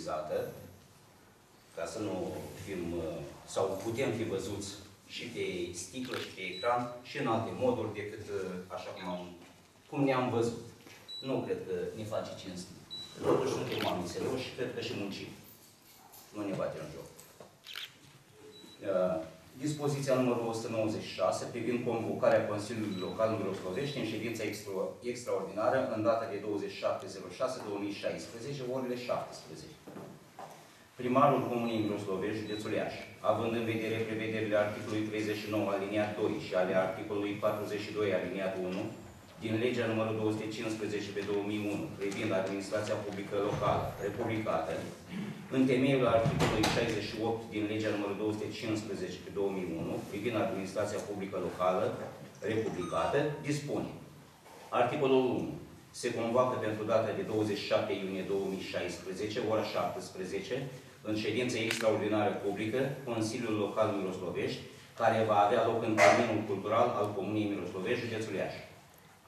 ședință civilizată, ca să nu fim, sau putem fi văzuți și pe sticlă și pe ecran și în alte moduri decât așa cum, am, cum ne-am văzut. Nu cred că ne face cinste. Totuși suntem oameni serioși și cred că și muncim. Nu ne batem în joc. Uh, dispoziția numărul 196 privind convocarea Consiliului Local Miroslovești în ședința extra, extraordinară în data de 27.06.2016, orele 17. Primarul Comunei Miroslovești, județul Iași, având în vedere prevederile articolului 39 aliniat 2 și ale articolului 42 aliniat 1 din legea numărul 215 pe 2001 privind administrația publică locală, republicată, în temeiul articolului 68 din legea numărul 215 pe 2001 privind administrația publică locală, republicată, dispune. Articolul 1. Se convoacă pentru data de 27 iunie 2016, ora 17, în ședință extraordinară publică, Consiliul Local Miroslovești, care va avea loc în Terminul Cultural al Comunii Miroslovești, județul Iași.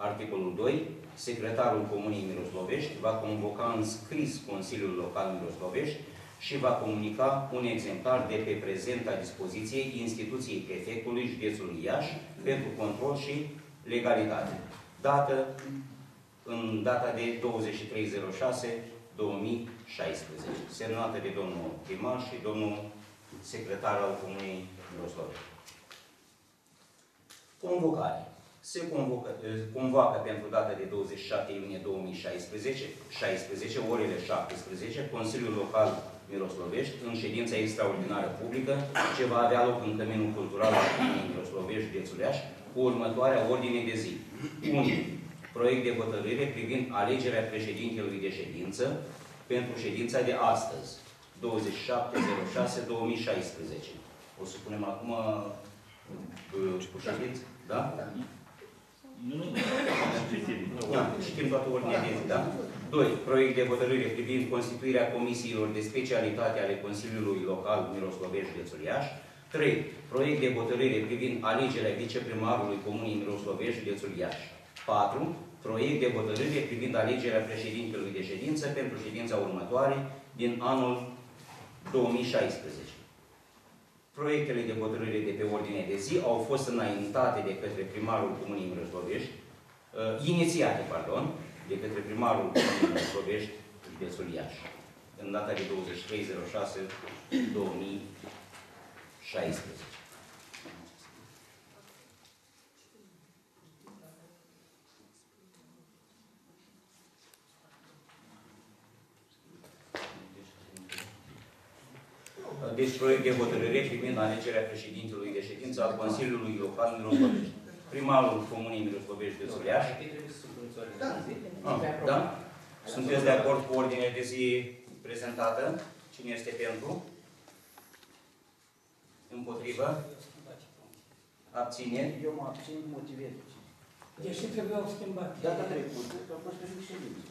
Articolul 2. Secretarul Comunii Miroslovești va convoca în scris Consiliul Local Miroslovești și va comunica un exemplar de pe prezenta dispoziției instituției prefectului județului Iași pentru control și legalitate. Dată în data de 23.06.2016. Semnată de domnul primar și domnul secretar al Comunei Miroslovești. Convocare se convocă, convoacă pentru data de 27 iunie 2016, 16, orele 17, Consiliul Local Miroslovești, în ședința extraordinară publică, ce va avea loc în Căminul Cultural al Miroslovești, județul Iași, cu următoarea ordine de zi. 1. Proiect de hotărâre privind alegerea președintelui de ședință pentru ședința de astăzi, 27.06.2016. O să punem acum uh, cu ședință, da? Nu, nu, nu. Da, știm toată ordinea de zi, da? 2. Proiect de hotărâre privind constituirea comisiilor de specialitate ale Consiliului Local Miroslovești județul Iași. 3. Proiect de hotărâre privind alegerea viceprimarului Comunii Miroslovești județul Iași. 4. Proiect de hotărâre privind alegerea președintelui de ședință pentru ședința următoare din anul 2016. Proiectele de hotărâre de pe ordine de zi au fost înaintate de către primarul Comunii Miroslovești, uh, inițiate, pardon, de către primarul Comunii Miroslovești, județul Iași, în data de 23.06.2016. Deci proiect de hotărâre privind alegerea președintelui de ședință al Consiliului Local Miroslovești. Primarul Comunii Miroslovești de Zuliaș. Da. Ah, da? Sunteți de acord cu ordinea de zi prezentată? Cine este pentru? Împotrivă? Abține? Eu mă abțin motivez. Deși trebuiau schimbat. Data trecută a fost pe ședință.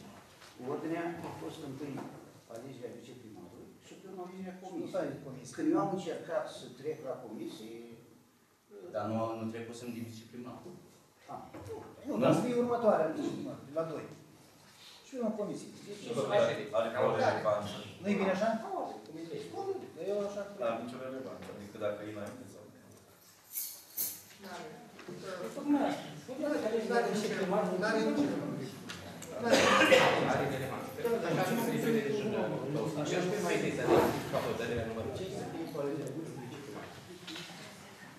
Ordinea a fost întâi alegerea viceprimarului și pe urmă alegerea comisiei. Când eu am încercat să trec la comisie... Dar nu, nu trebuie să-mi din viceprimar. Ah, nu, dar să fie următoarea, la 2. Și eu în comisie. Nu-i bine așa? Eu așa... Da, nicio relevanță, adică dacă e înainte sau... Tocmai asta. Tocmai care își dă și primarul.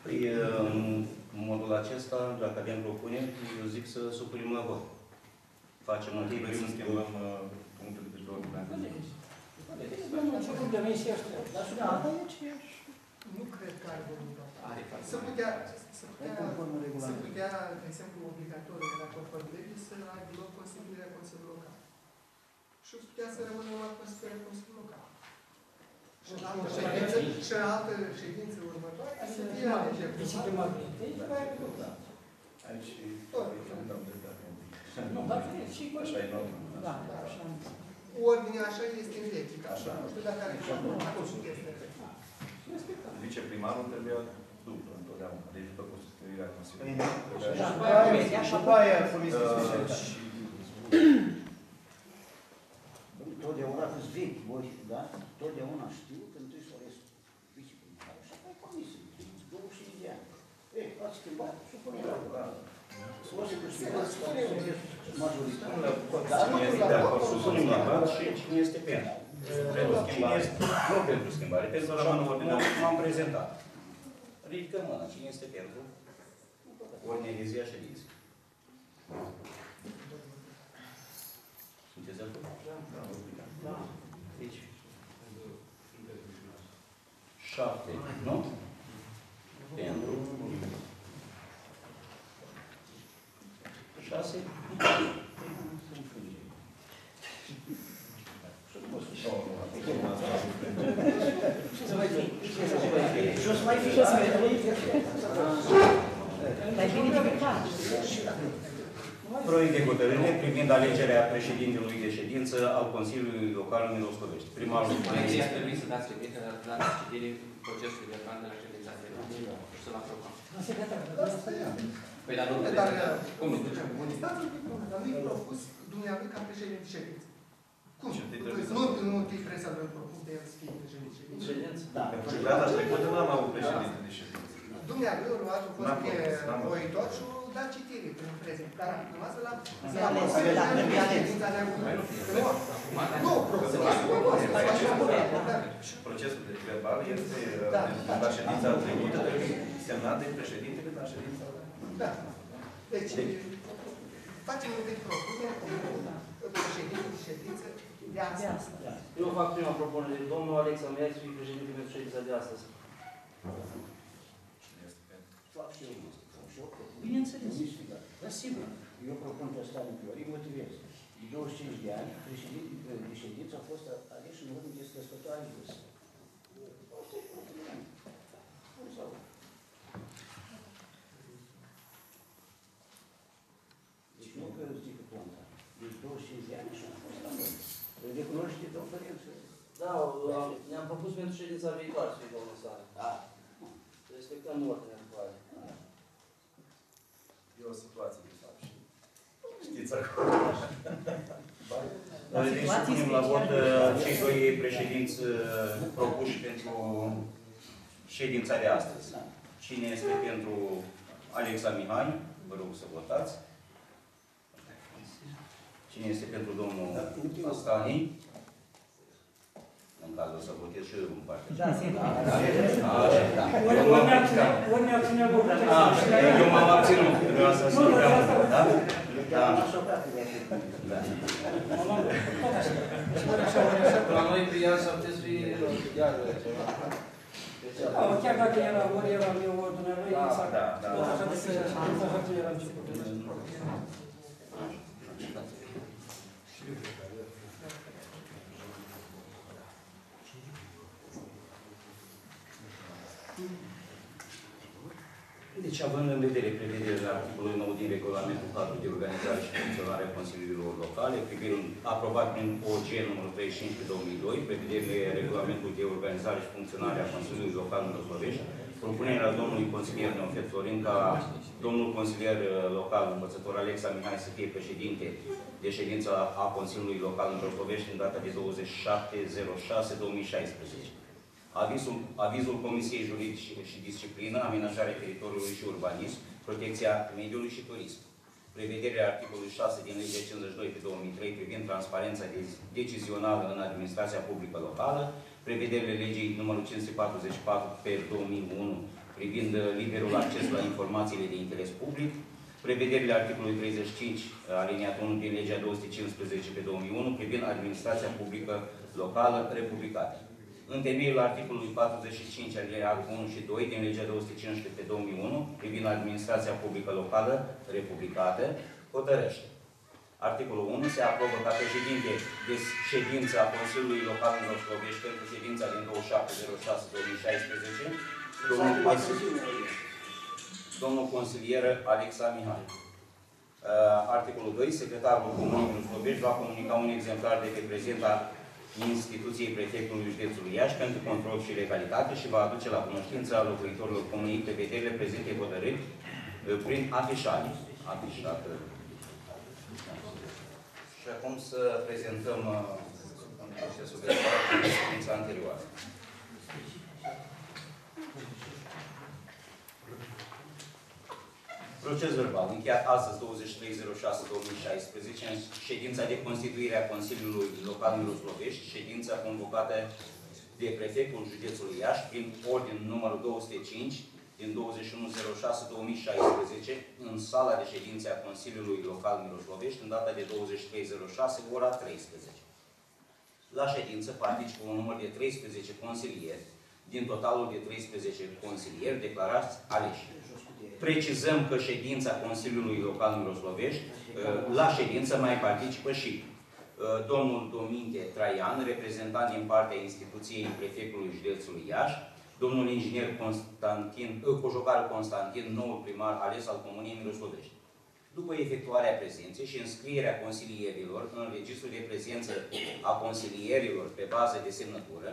Păi, în modul acesta, dacă avem propuneri, eu zic să supunem la vot. Facem întâi Vrem să schimbăm punctul de pe ordinea de zi. Nu, nu, ce probleme și ăștia. Dar și da, Nu cred că are Are Să putea, să putea, conform să regulamentului. putea, de exemplu, obligatoriu de la conform legii să aibă loc constituirea Consiliului Local. și putea să rămână în atmosferă Consiliul Local. Și în altă ședință, și în altă ședință următoare, să fie alegeri. Viceprimarul întâi, după aia cu Da. Aici Tot. îmi dau dreptate. Nu, dar și cu Așa e normal. Da, da, așa am zis. Ordinea așa este în lege, ca așa, nu știu dacă are acolo și este. Viceprimarul trebuia după, întotdeauna. Deci după constituirea Consiliului. Da. Trebuia- După aia, și după aia comisia Uh, specială. Și Totdeauna câți vechi, voi, da? Totdeauna știu că întâi să ales viceprimarul și apoi comisie. 25 de ani. Ei, ați schimbat, supunem la Da. Să o să câștigați, majoritatea. Cine este de acord să supunem la vot și cine este pentru. Pentru schimbare. Nu pentru schimbare, pentru să rămână ordinea cum am prezentat. Ridică mâna. Cine este pentru? Ordinea de zi a ședinței. Sunteți de acord? Da. Deci, șapte, nu? Pentru. Șase. Ce să mai fie? Și o să mai fie. Ce să mai fie? Dar e bine ridicat. Proiect de hotărâre privind alegerea președintelui de ședință al Consiliului Local Miloscovești. Primarul Înainte este permis să dați credite, dar dați citire procesului verbal de la ședința trecută. Și să-l aprobăm. La secretar, Asta e. Păi, dar nu Dar, Cum nu ducem? Stați un pic, domnule, dar nu-i propus dumneavoastră ca președinte ședință. Cum? Și întâi trebuie să- Nu, nu întâi trebuie să-l propun de el să fie președinte ședință. Da. Pentru că data trecută n-am avut președinte de ședință. Dumneavoastră, urmați, a fost N-am pe propus, n-am voitor și a dat citire prin prezent. Dar dumneavoastră la... Se la ales, Consiliul da, de trebuie ales. ședința de acum. Nu, nu, propuneți, da. Și procesul de verbal este Da. uh, la ședința trecută, trebuie semnat de președintele la ședința Da. Deci, facem un pic propunere cu președinte de ședință de de astăzi. asta. Eu fac prima propunere. Domnul Alex Amer să fie președinte pentru ședința de astăzi. Cine este pentru? Fac și eu. Fac și eu. Bineînțeles. Miștigat. Da, sigur. Eu propun pe asta în priori, motivez. De 25 de ani, președinte de ședință a fost ales în urmă de scăsătoare jos. Asta e motivul. Cum sau? Deci nu că zic că planta. Deci 25 de ani și am fost la noi. Recunoaște conferință. Da, am- ne-am propus pentru ședința viitoare să fie domnul Sare. Da. Respectăm ordinea după aia. E o situație de fapt și știți acolo. La Deci situații supunem la vot speciale. uh, cei doi președinți uh, propuși pentru ședința de astăzi. Cine este pentru Alexa Mihai? Vă rog să votați. Cine este pentru domnul Ascani? În cazul să votez și eu în parte. Da, sigur. Așa. Ori Eu ori m-am ne-am abținut. ținut, ori ne-am ținut votul. Așa, eu m-am abținut. Vreau să spun că am da? Chiar m-a șocat că i-a Da. La noi pe ea s-ar putea să fie iar ceva. Da, chiar dacă era ori era eu, ori dumneavoastră, Da, exact. da, da. Tot așa de să tot așa de era început. Deci, având în vedere prevederile articolului 9 din regulamentul 4 de organizare și funcționare a Consiliilor Locale, privind aprobat prin OG numărul 35 pe 2002, prevederile regulamentului de organizare și funcționare a Consiliului Local Mărăslovești, propunerea domnului consilier Neofet Florin ca domnul consilier uh, local învățător Alexa Mihai să fie președinte de ședință a Consiliului Local Mărăslovești în data de 27.06.2016. Avizul, avizul Comisiei Juridice și Disciplină, Amenajarea Teritoriului și Urbanism, Protecția Mediului și Turism. Prevederea articolului 6 din legea 52 pe 2003 privind transparența dez- decizională în administrația publică locală, prevederile legii numărul 544 pe 2001 privind uh, liberul acces la informațiile de interes public, prevederile articolului 35 aliniatul 1 din legea 215 pe 2001 privind administrația publică locală republicată. În temeiul articolului 45 alineatul 1 și 2 din legea 215 pe 2001 privind administrația publică locală republicată, hotărăște Articolul 1. Se aprobă ca președinte de ședință a Consiliului Local în Roscovești pentru ședința din 27.06.2016 domnul, consilier, domnul consilier Alexa Mihai. Uh, articolul 2. Secretarul Comunei Roscovești va comunica un exemplar de pe prezenta instituției prefectului județului Iași pentru control și legalitate și va aduce la cunoștința locuitorilor comunei prevederile prezente hotărâri uh, prin afișare. Afișată. Și acum să prezentăm uh, procesul de ședința anterioară. Proces verbal încheiat astăzi 23.06.2016 în ședința de constituire a Consiliului Local Miroslovești, ședința convocată de prefectul județului Iași prin ordin numărul 205 din 21.06.2016 în sala de ședințe a Consiliului Local Miroslovești în data de 23.06 ora 13. La ședință participă un număr de 13 consilieri din totalul de 13 consilieri declarați aleși. Precizăm că ședința Consiliului Local Miroslovești, uh, la ședință mai participă și uh, domnul Dominte Traian, reprezentant din partea instituției prefectului județului Iași, domnul inginer Constantin, uh, Cojocarul Constantin, noul primar ales al Comuniei Miroslovești. După efectuarea prezenței și înscrierea consilierilor în registrul de prezență a consilierilor pe bază de semnătură,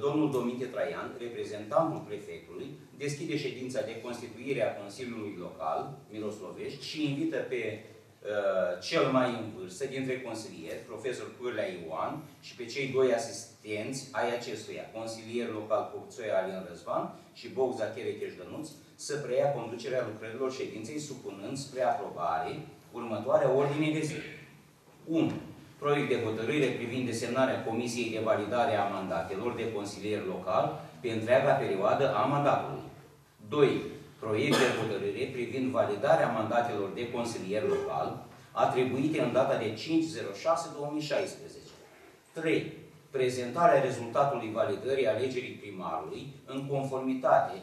domnul Domite Traian, reprezentantul prefectului, deschide ședința de constituire a Consiliului Local, Miroslovești, și invită pe uh, cel mai în vârstă dintre consilieri, profesor Pârlea Ioan, și pe cei doi asistenți ai acestuia, consilier local Copțoia Alin Răzvan și Bogza Cherecheș Dănuț, să preia conducerea lucrărilor ședinței, supunând spre aprobare următoarea ordine de zi. 1 proiect de hotărâre privind desemnarea Comisiei de Validare a Mandatelor de consilier local pe întreaga perioadă a mandatului. 2. Proiect de hotărâre privind validarea mandatelor de consilier local atribuite în data de 5.06.2016. 3. Prezentarea rezultatului validării alegerii primarului în conformitate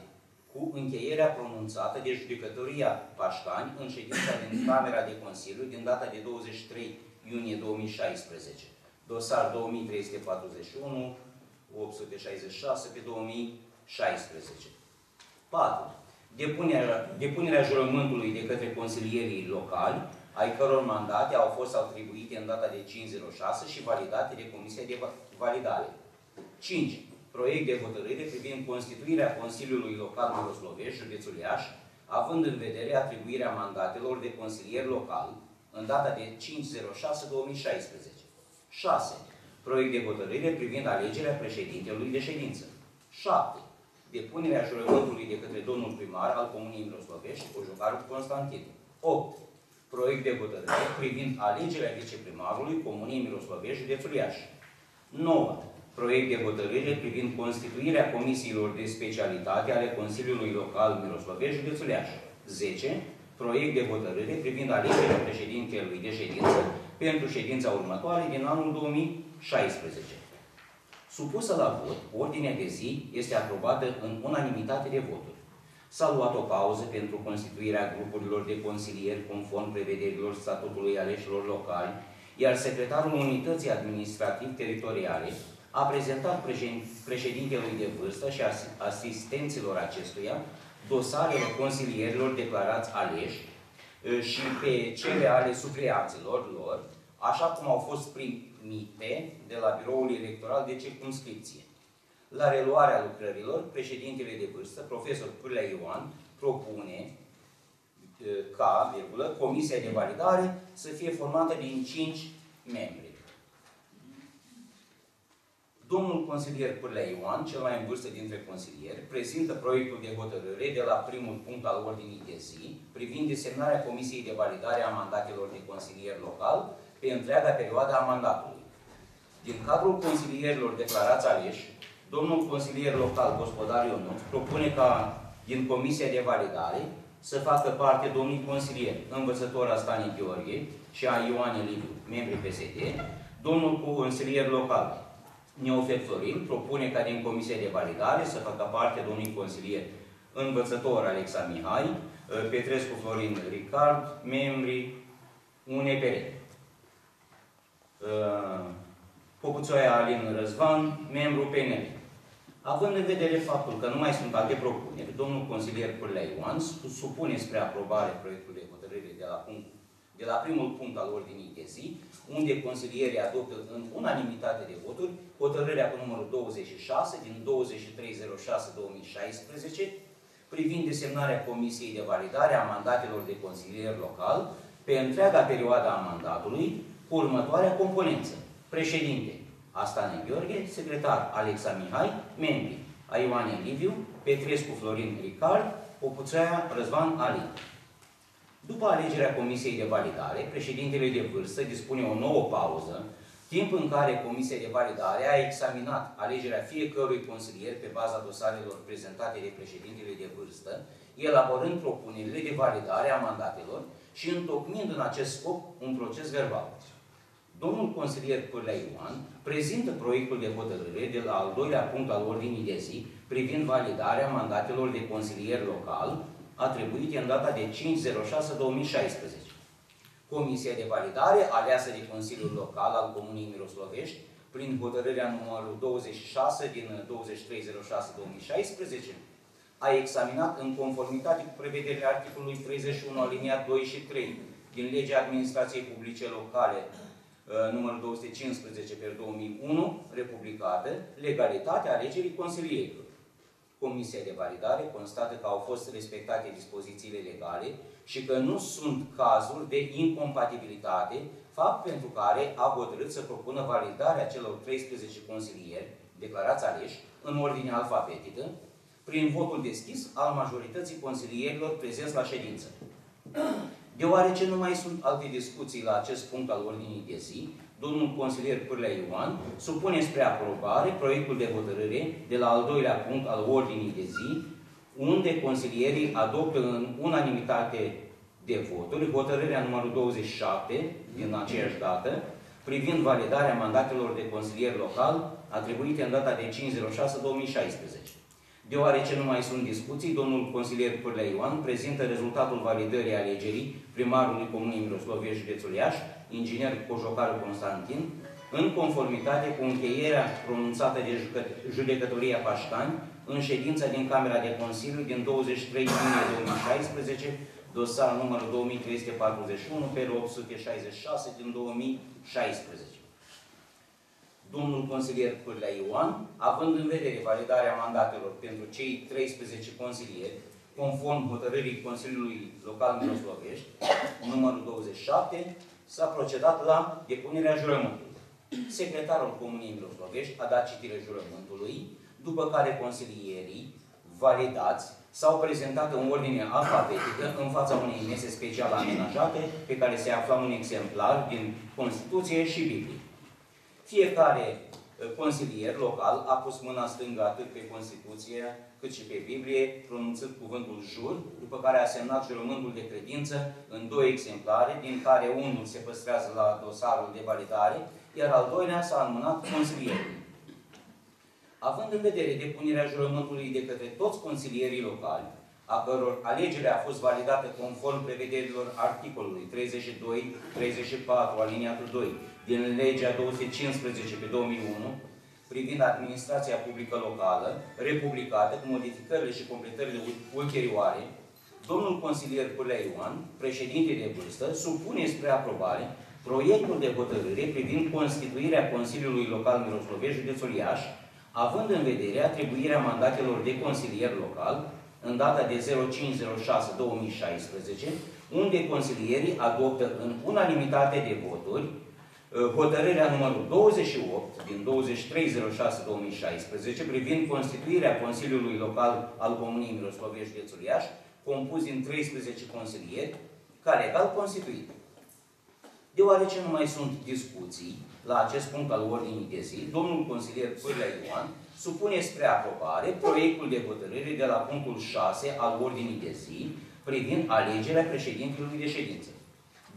cu încheierea pronunțată de judecătoria Pașcani în ședința din Camera de Consiliu din data de 23 iunie 2016. Dosar 2341, 866 pe 2016. 4. Depunerea, depunerea jurământului de către consilierii locali, ai căror mandate au fost atribuite în data de 506 și validate de Comisia de Validare. 5. Proiect de hotărâre privind constituirea Consiliului Local Miroslovești, județul Iași, având în vedere atribuirea mandatelor de consilier local, în data de 5.06.2016. 6. Proiect de hotărâre privind alegerea președintelui de ședință. 7. Depunerea jurământului de către domnul primar al Comunii Miroslovești, Cojocarul Constantin. 8. Proiect de hotărâre privind alegerea viceprimarului Comunii Miroslovești, județul Iași. 9. Proiect de hotărâre privind constituirea comisiilor de specialitate ale Consiliului Local Miroslovești, județul Iași. 10 proiect de hotărâre privind alegerea președintelui de ședință pentru ședința următoare din anul 2016. Supusă la vot, ordinea de zi este aprobată în unanimitate de voturi. S-a luat o pauză pentru constituirea grupurilor de consilieri conform prevederilor statutului aleșilor locali, iar secretarul Unității Administrativ-Teritoriale a prezentat președintelui de vârstă și asistenților acestuia dosarele consilierilor declarați aleși și pe cele ale supleanților lor, așa cum au fost primite de la biroul electoral de circumscripție. La reluarea lucrărilor, președintele de vârstă, profesor Pârlea Ioan, propune ca, virgulă, comisia de validare să fie formată din 5 membri. Domnul consilier Pârlea Ioan, cel mai în vârstă dintre consilieri, prezintă proiectul de hotărâre de la primul punct al ordinii de zi privind desemnarea Comisiei de Validare a mandatelor de consilier local pe întreaga perioadă a mandatului. Din cadrul consilierilor declarați aleși, domnul consilier local, gospodar Ionut, propune ca din Comisia de Validare să facă parte domnul consilier, învățător Astani Gheorghe și a Ioane Liviu, membri PSD, domnul consilier local, Neofet Florin propune ca din Comisia de Validare să facă parte domnul consilier învățător Alexa Mihai, Petrescu Florin Ricard, membri UNPR. uh, Popuțoaia Alin Răzvan, membru PNL. Având în vedere faptul că nu mai sunt alte propuneri, domnul consilier Pârlea Ioan supune spre aprobare proiectul de hotărâre de la, punct, de la primul punct al ordinii de zi, unde consilierii adoptă în unanimitate de voturi hotărârea cu numărul 26 din 2306-2016 privind desemnarea Comisiei de Validare a mandatelor de consilier local pe întreaga perioadă a mandatului cu următoarea componență. Președinte, Astane Gheorghe, secretar Alexa Mihai, membri Aioane Liviu, Petrescu Florin Ricard, Popuțaia Răzvan Ali. După alegerea Comisiei de Validare, președintele de vârstă dispune o nouă pauză, timp în care Comisia de Validare a examinat alegerea fiecărui consilier pe baza dosarelor prezentate de președintele de vârstă, elaborând propunerile de validare a mandatelor și întocmind în acest scop un proces verbal. Domnul consilier Pârlea Ioan prezintă proiectul de hotărâre de la al doilea punct al ordinii de zi privind validarea mandatelor de consilier local atribuite în data de 5.06.2016. Comisia de validare, aleasă de Consiliul Local al Comunei Miroslovești, prin hotărârea numărul 26 din 23.06.2016, a examinat în conformitate cu prevederile articolului 31 aliniat 2 și 3 din Legea Administrației Publice Locale uh, numărul 215 pe 2001, republicată, legalitatea alegerii consilierilor. Comisia de validare constată că au fost respectate dispozițiile legale și că nu sunt cazuri de incompatibilitate, fapt pentru care a hotărât să propună validarea celor 13 consilieri declarați aleși în ordine alfabetică, prin votul deschis al majorității consilierilor prezenți la ședință. Deoarece nu mai sunt alte discuții la acest punct al ordinii de zi, domnul consilier Pârlea Ioan supune spre aprobare proiectul de hotărâre de la al doilea punct al ordinii de zi, unde consilierii adoptă în unanimitate de voturi hotărârea numărul 27 din aceeași dată, privind validarea mandatelor de consilier local atribuite în data de 5.06.2016. Deoarece nu mai sunt discuții, domnul consilier Pârlea Ioan prezintă rezultatul validării alegerii primarului Comunei Miroslovie, județul Iași, inginer Cojocaru Constantin, în conformitate cu încheierea pronunțată de judecătoria Pașcani în ședința din Camera de Consiliu din 23 iunie 2016, dosar numărul 2341 pe 866 din 2016 domnul consilier Pârlea Ioan, având în vedere validarea mandatelor pentru cei 13 consilieri, conform hotărârii Consiliului Local Miroslovești, numărul 27, s-a procedat la depunerea jurământului. Secretarul Comunei Miroslovești a dat citire jurământului, după care consilierii validați s-au prezentat în ordine alfabetică în fața unei mese special amenajate, pe care se afla un exemplar din Constituție și Biblie. Fiecare uh, consilier local a pus mâna stângă atât pe Constituție cât și pe Biblie, pronunțând cuvântul jur, după care a semnat jurământul de credință în două exemplare, din care unul se păstrează la dosarul de validare, iar al doilea s-a înmânat consilierul. Având în vedere depunerea jurământului de către toți consilierii locali, a căror alegere a fost validată conform prevederilor articolului 32, 34, aliniatul 2 din legea 215 pe 2001 privind administrația publică locală, republicată cu modificările și completările ulterioare, domnul consilier Pârlea Ioan, președinte de vârstă, supune spre aprobare proiectul de hotărâre privind constituirea Consiliului Local Miroslovie, județul Iași, având în vedere atribuirea mandatelor de consilier local în data de 0506-2016, unde consilierii adoptă în unanimitate de voturi uh, hotărârea numărul 28 din 2306-2016 privind constituirea Consiliului Local al Comunii Miroslovie județul Iași, compus din 13 consilieri, ca legal constituit. Deoarece nu mai sunt discuții la acest punct al ordinii de zi, domnul consilier Pârlea Ioan supune spre aprobare proiectul de hotărâre de la punctul 6 al ordinii de zi privind alegerea președintelui de ședință.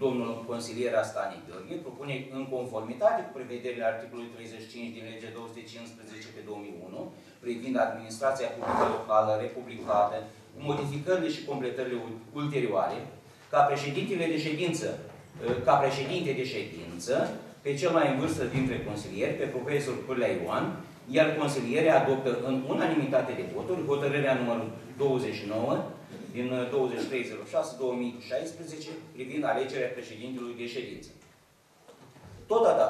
Domnul consilier Astani Gheorghe propune în conformitate cu prevederile articolului 35 din legea 215 pe 2001 privind administrația publică locală republicată cu modificările și completările ulterioare ca președintele de ședință ca președinte de ședință pe cel mai în vârstă dintre consilieri, pe profesor Pârlea Ioan, iar consilierii adoptă în unanimitate de voturi hotărârea numărul 29 din 2306-2016 privind alegerea președintelui de ședință. Totodată,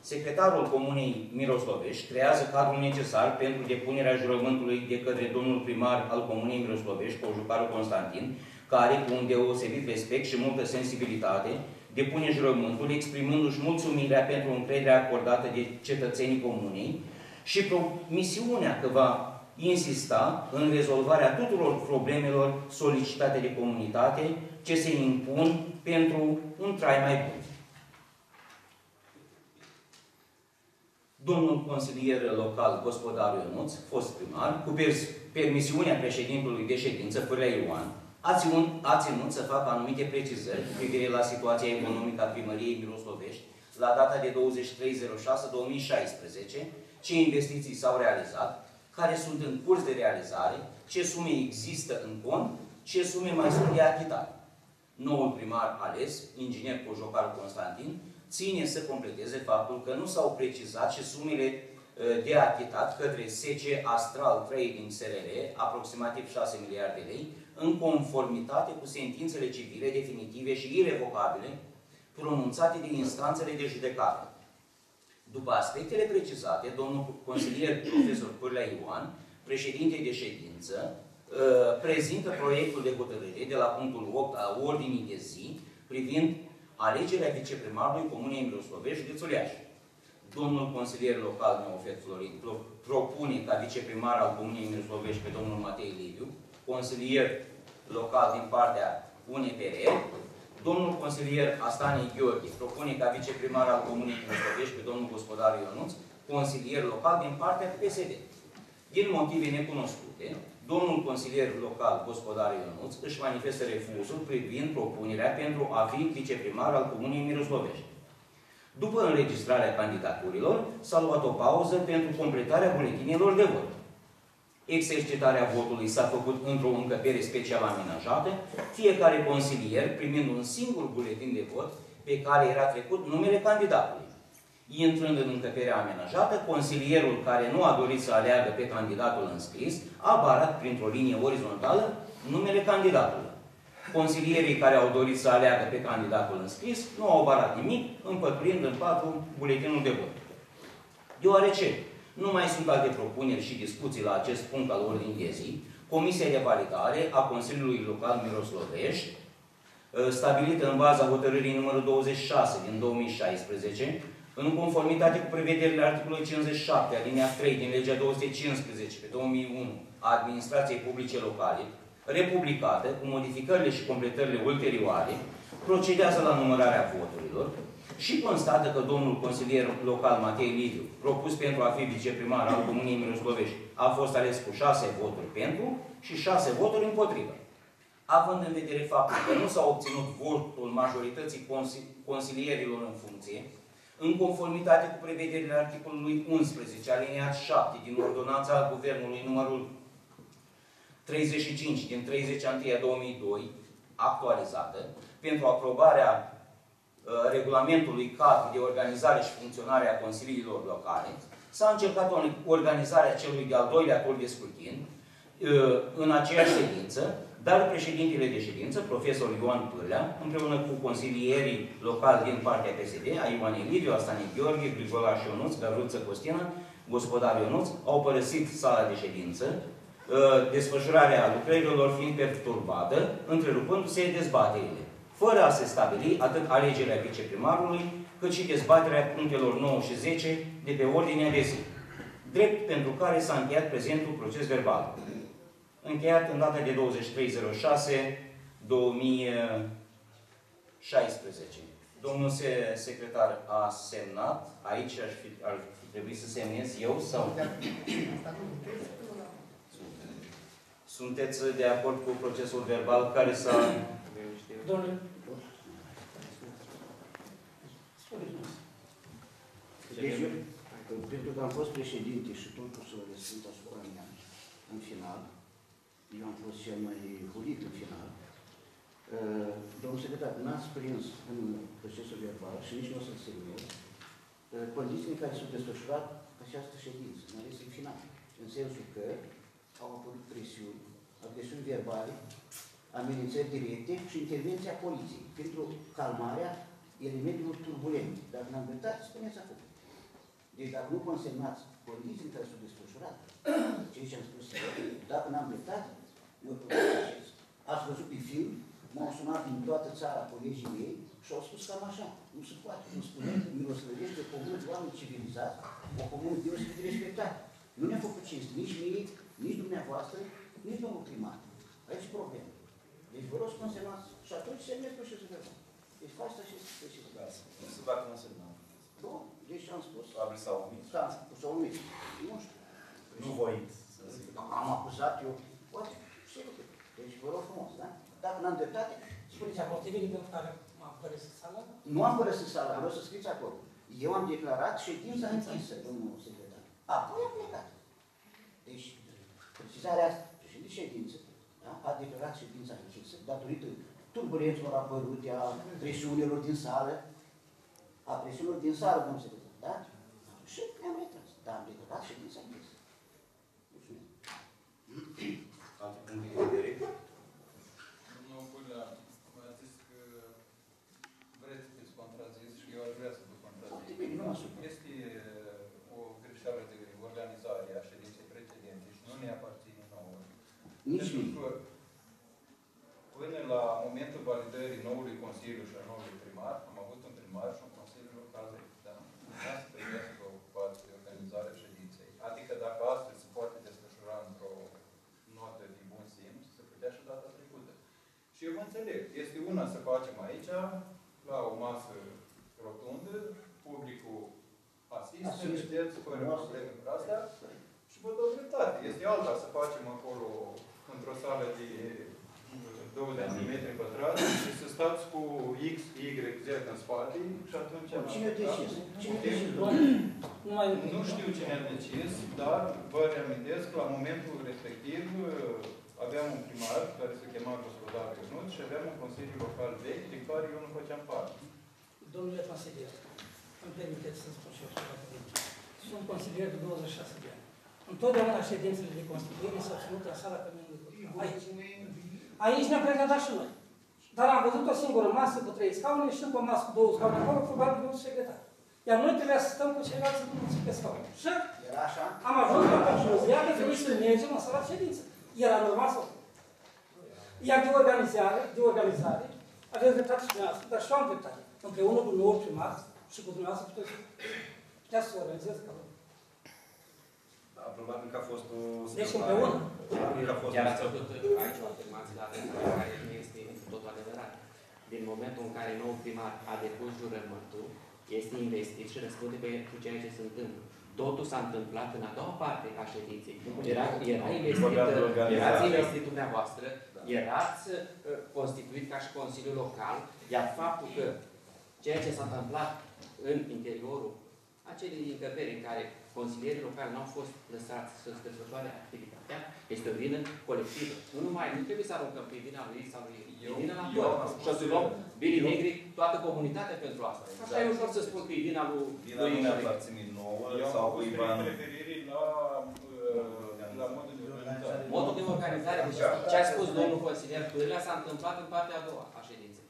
secretarul Comunei Miroslovești creează cadrul necesar pentru depunerea jurământului de către domnul primar al Comunei Miroslovești, Cojucaru Constantin, care, cu un deosebit respect și multă sensibilitate, depune jurământul exprimându-și mulțumirea pentru încrederea acordată de cetățenii comunei și promisiunea că va insista în rezolvarea tuturor problemelor solicitate de comunitate ce se impun pentru un trai mai bun. Domnul consilier local, gospodarul Ionuț, fost primar, cu permisiunea președintelui de ședință, Pârlea Ioan, a ținut, a ținut să facă anumite precizări cu privire la situația economică a primăriei Miroslovești la data de 23.06.2016, ce investiții s-au realizat, care sunt în curs de realizare, ce sume există în cont, ce sume mai sunt de achitat. Noul primar ales, inginer Cojocar Constantin, ține să completeze faptul că nu s-au precizat și sumele uh, de achitat către SC Astral Trading SRL, aproximativ 6 miliarde de lei, în conformitate cu sentințele civile definitive și irrevocabile pronunțate de instanțele de judecată. După aspectele precizate, domnul consilier profesor Pârlea Ioan, președinte de ședință, uh, prezintă proiectul de hotărâre de la punctul 8 a ordinii de zi privind alegerea viceprimarului Comunei Miroslovești, județul Iași. Domnul consilier local Neofet Florin propune ca viceprimar al Comunei Miroslovești pe domnul Matei Liviu, consilier local din partea UNPR, domnul consilier Astanie Gheorghe propune ca viceprimar al Comunei Miroslovești pe domnul gospodar Ionuț, consilier local din partea PSD. Din motive necunoscute, domnul consilier local, gospodar Ionuț, își manifestă refuzul privind propunerea pentru a fi viceprimar al Comunei Miroslovești. După înregistrarea candidaturilor, s-a luat o pauză pentru completarea buletinilor de vot. Exercitarea votului s-a făcut într-o încăpere special amenajată, fiecare consilier primind un singur buletin de vot pe care era trecut numele candidatului. Intrând în încăperea amenajată, consilierul care nu a dorit să aleagă pe candidatul înscris a barat printr-o linie orizontală numele candidatului. Consilierii care au dorit să aleagă pe candidatul înscris nu au barat nimic, împăturind în patru buletinul de vot. Deoarece nu mai sunt alte propuneri și discuții la acest punct al ordinii de zi, Comisia de Validare a Consiliului Local Miroslovești, stabilită în baza hotărârii numărul 26 din 2016, în conformitate cu prevederile articolului 57, alinea 3 din legea 215 pe 2001 a Administrației Publice Locale, republicată, cu modificările și completările ulterioare, procedează la numărarea voturilor și constată că domnul consilier local Matei Liviu, propus pentru a fi viceprimar al Comuniei Miroslovești, a fost ales cu șase voturi pentru și șase voturi împotrivă. Având în vedere faptul că nu s-a obținut votul majorității consilierilor în funcție, în conformitate cu prevederile articolului 11, aliniat 7 din Ordonanța Guvernului numărul 35 din 30 2002, actualizată, pentru aprobarea uh, regulamentului cadru de organizare și funcționare a consiliilor locale, s-a încercat organizarea celui de-al doilea tur de scrutin uh, în aceeași ședință, dar președintele de ședință, profesor Ioan Pârlea, împreună cu consilierii locali din partea PSD, a Ioan Liviu, Astani Gheorghe, Grigola Șionuț, Gavruță Costina, gospodar Ionuț, au părăsit sala de ședință, ă, desfășurarea lucrărilor fiind perturbată, întrerupându-se dezbaterile, fără a se stabili atât alegerea viceprimarului, cât și dezbaterea punctelor 9 și 10 de pe ordinea de zi, drept pentru care s-a încheiat prezentul proces verbal încheiat în data de 23.06.2016. Domnul secretar a semnat, aici aș fi, ar fi trebuit să semnez eu sau... Sunteți de acord cu procesul verbal care s-a... Domnule, Deci, pentru că am fost președinte și totul s-a răspuns asupra mea, în final, eu am fost cel mai hulit în final. Uh, domnul secretar, n-ați prins în procesul verbal și nici nu o să-l semnez uh, condițiile în care s-a desfășurat această ședință, mai ales în final, în sensul că au apărut presiuni, agresiuni verbale, amenințări directe și intervenția poliției pentru calmarea elementelor turbulente. Dacă n-am dreptate, spuneți acum. Deci dacă nu consemnați condiții în care s-au desfășurat, ceea ce am spus eu, dacă n-am dreptate, eu protestez. Ați văzut pe film, m-au sunat din toată țara colegii mei și au spus cam așa, nu se poate, nu spune că miroslăvește o comună de oameni civilizați, o comună deosebit de respectată. Nu ne-a făcut cinste nici mie, nici dumneavoastră, nici domnul primar. Aici e problema. Deci vă rog să consemnați și atunci se merge și să vedem. Deci faci asta și să și să Da, nu se va consemna. Bun, deci am spus. Probabil s-au omis. Da, s-au umit. Nu știu. Nu voit să zic. Am acuzat eu. Poate, sigur că. Deci vă rog frumos, da? Dacă n-am dreptate, spuneți acolo. Motivele pentru care m-am părăsit sala? Nu am părăsit sala, vreau să scriți acolo. Eu am declarat ședința închisă, domnul secretar. Apoi am plecat. Deci, precizarea asta, președinte ședință, da? a declarat ședința închisă datorită turbulențelor apărute, a presiunilor din sală, a presiunilor din sală, domnul secretar, da? Și ne-am retras. Dar am declarat ședința închisă. Mulțumesc. Alte puncte de vedere? Domnul Pâlea, mi-a zis că vreți să fiți contrazis și eu aș vrea să vă Foarte contrazic. bine, nu mă supăr. Este uh, o greșeală de organizare a ședinței precedente și nu ne aparține nouă. Nici Pentru mie. că Până la momentul validării noului Consiliu și a noului primar, am avut un primar și un Consiliu Local de Evitan. Asta trebuia să vă ocupați de organizarea ședinței. Adică dacă astăzi se poate desfășura într-o notă de bun simț, se putea și data trecută. Și eu mă înțeleg. Este una să facem aici, la o masă rotundă, publicul asistă, Asistă. vedeți, fără probleme cu astea, și vă dau dreptate. Este alta să facem acolo, într-o sală de 20 de metri pătrați și să stați cu X, Y, Z în spate și atunci... Cine a decis? Cine a decis? Nu mai Nu știu cine a decis, dar vă reamintesc că la momentul respectiv aveam un primar care se chema Gospodar Ionuț și aveam un consiliu local vechi din care eu nu făceam parte. Domnule consilier, îmi permiteți să spun și eu ceva de aici. Sunt consilier de 26 de ani. Întotdeauna ședințele de constituire s-au ținut în sala Căminului. Aici. Aici ne-am prezentat și noi. Dar am văzut o singură masă cu trei scaune și încă o masă cu două scaune acolo, probabil un secretar. Iar noi trebuia să stăm cu ceilalți să pe scaune. Și Era așa? am ajuns la concluzia că trebuie să mergem în sala ședință. Era normal sau nu? Iar de organizare, de organizare, aveți dreptate și dumneavoastră, dar și eu am dreptate. Împreună cu noul primar și cu dumneavoastră puteți putea să organizez ca Da, probabil că a fost o... Deci împreună. Probabil că a fost Chiar o ați făcut aici o afirmație la adresa care nu este totul adevărat. Din momentul în care nou primar a depus jurământul, este investit și răspunde pentru ceea ce se întâmplă. Totul s-a întâmplat în a doua parte a ședinței. Era, era investit, Vorbeam de organizare. erați investit dumneavoastră, erați uh, constituit ca și Consiliul Local, iar faptul că ceea ce s-a întâmplat în interiorul acelei încăperi în care consilierii locali nu au fost lăsați să-și desfășoare activitatea, este o vină colectivă. Nu numai, nu trebuie să aruncăm pe vina lui sau lui e vina la eu toți. am spus Și o să că- luăm Billy eu- Negri, toată comunitatea pentru asta. Așa e ușor să spun că e vina lui, Vina lui nu ne Negri. aparține nouă Eu am sau făcut cuiva în... referire la, uh, la modul de organizare. Modul de organizare, deci ce a spus domnul consilier Pârlea s-a întâmplat în partea a doua a ședinței.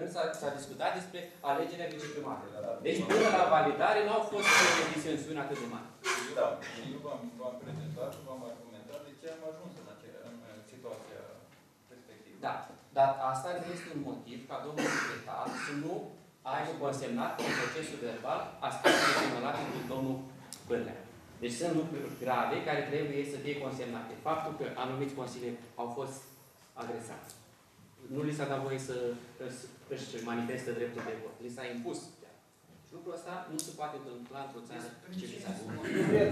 Când s-a, s-a discutat despre alegerea viceprimarului. Deci până la validare nu au fost disensiuni atât de mari. Da, eu v-am, v-am prezentat și v-am argumentat de ce am ajuns în, acea, în uh, situația respectivă. Da, dar asta nu este un motiv ca domnul secretar să nu aibă consemnat în procesul verbal aspectele semnalate de domnul Pârlea. Deci sunt lucruri grave care trebuie să fie consemnate. Faptul că anumiți consilieri au fost agresați. Nu li s-a dat voie să să își manifeste dreptul de vot. Li s-a impus. Și lucrul ăsta nu se poate întâmpla într-o țară civilizată.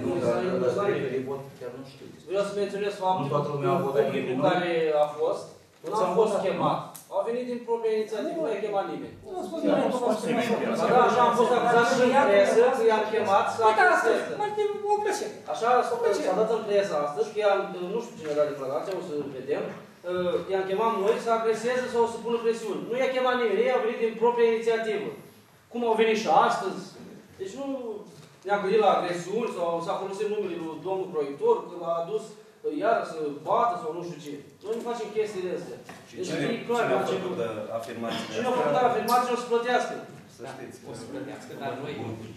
Nu, dar nu s-a referit, chiar nu știu. Vreau să menționez faptul Nu toată lumea a că votat publicul pentru noi. care a fost, nu a fost chemat. Au venit din propria inițiativă, nu a chemat nimeni. Nu a spus nimeni că v-a spus Ba da, așa am fost acuzat și în presă că i-am chemat să Uite, asta agreseze. mai de o plăcere. Așa s-a s-a dat în presă astăzi, că i-am, nu știu cine a dat declarația, o să vedem, uh, i-am chemat noi să agreseze sau să pună presiuni. Nu i-a chemat nimeni, ei au venit din propria inițiativă. cum au venit și astăzi. Deci nu ne-am gândit la agresiuni sau s-a folosit numele lui domnul proiector, că l-a adus uh, iar să bată sau nu știu ce. Noi nu facem chestiile astea. Și Deci cine, e clar cine la a început. făcut uh, afirmațiile Cine a făcut astea? afirmații o să plătească. Să Da, știți. o să plătească, dar noi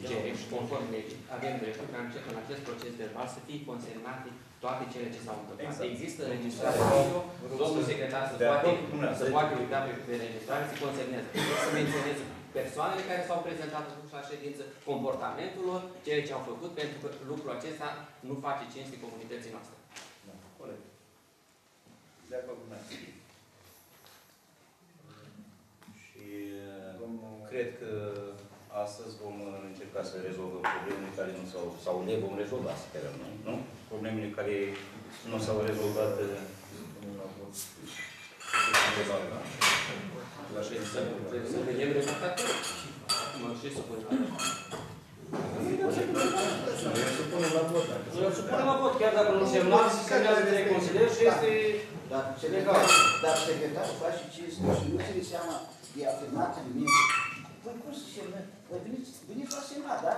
cerem și conform legii, avem dreptul ca încet în acest proces verbal să fie consemnate toate cele ce s-au întâmplat. Exact. Există înregistrare video, domnul secretar să De poate, acord cu dumneavoastră. să poate uita pe, pe înregistrare, să consemneze, să menționeze persoanele care s-au prezentat la ședință, comportamentul lor, cele ce au făcut, pentru că lucrul acesta nu face cinste comunității noastre. Da, corect. De acord cu dumneavoastră. Și uh, Domnul cred că astăzi vom uh, încerca să rezolvăm problemele care nu s-au, sau le vom rezolva, sperăm noi, nu? Problemele care nu s-au rezolvat uh, La ședință, trebuie să vedem rezultatul. Mă și supun la Noi supunem la vot. dacă Noi îl supunem la vot, chiar dacă nu semnați, semnează de consilier și este... Dar secretarul, dar secretarul face cinste și nu ține seama de afirmațiile mele. Păi cum să semne? Păi veniți, veniți la semnat, da?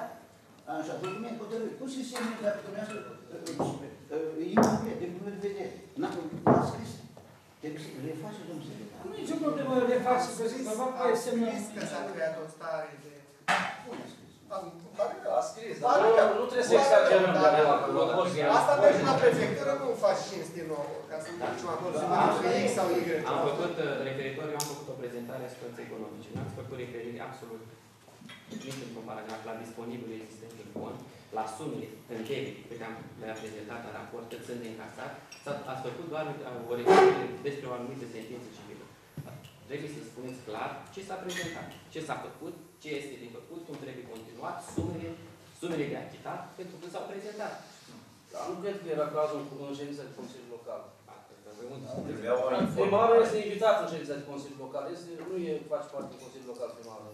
Așa, document hotărât. Cum să semne dacă dumneavoastră e incomplet, din punct de vedere? N-am scris. Trebuie să le face domnul secretar. Nu e nicio problemă de fapt să găsim, că va poate semnă. Scris că s-a creat o stare de... Bine scris. Am- A scris, Ba, Nu, nu trebuie să exagerăm de la Asta merge la prefectură, nu faci cinste nouă, ca să nu ducem acolo să vedem X sau Y. Am făcut uh, referitor, eu am făcut o prezentare a situației economice. N-ați făcut referire absolut nici într-un paragraf la disponibilul existent în fond, la sumele în debit pe care am- le-am prezentat în raport, cât sunt de încasat, s-a- ați făcut doar uh, o referire despre o anumită sentință civilă. Trebuie să spuneți clar ce s-a prezentat, ce s-a făcut, ce este de făcut, cum trebuie continuat, sumele, sumele de achitat, pentru că s-au prezentat. Dar nu cred că era cazul cu în ședința de Consiliu Local. Trebuia o Primarul informare. este invitat în ședința de Consiliu Local. Este, nu e, face parte din Consiliul Local primarul.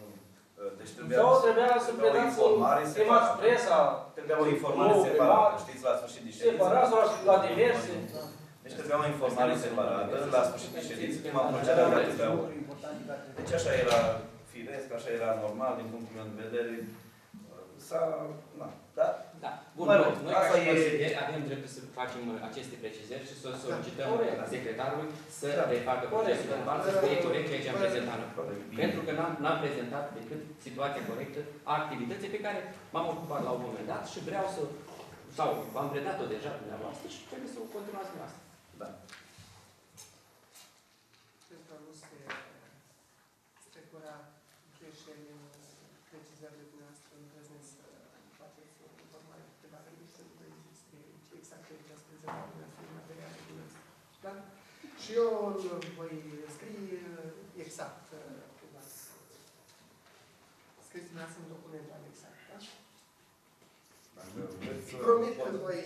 Nu. Deci trebuia, Sau trebuia să trebuia o predați informare chemați separată. presa, Trebuia o informare Nu, separată, privat. știți, la sfârșit de ședință. separat sau la diverse. Deci trebuia o informare separată, la sfârșit de ședință, cum am procedat de atâtea ori. Deci așa era firesc, așa era normal din punctul meu de vedere. S-a... Na, da? Da. Bun, Mă noi, rog, noi ca asta și e- consilieri avem dreptul să facem uh, aceste precizări și să solicităm uh, secretarului să Da. refacă procesul verbal, să scrie corect ceea ce am prezentat. noi. Bine. Pentru că n-am, n-am prezentat decât situația corectă a activității pe care m-am ocupat la un moment dat și vreau să, sau v-am predat-o deja dumneavoastră și trebuie să o continuați dumneavoastră. Da. Cred că nu se strecura greșeli în precizările dumneavoastră, îndrăznesc să faceți o informare pe care nu se nu existe exact ce ați prezentat dumneavoastră în materialul dumneavoastră. Da? Și eu îl voi scrie exact. uh, Scris dumneavoastră în documentul anexat, da? Dacă vreți să- Promit că voi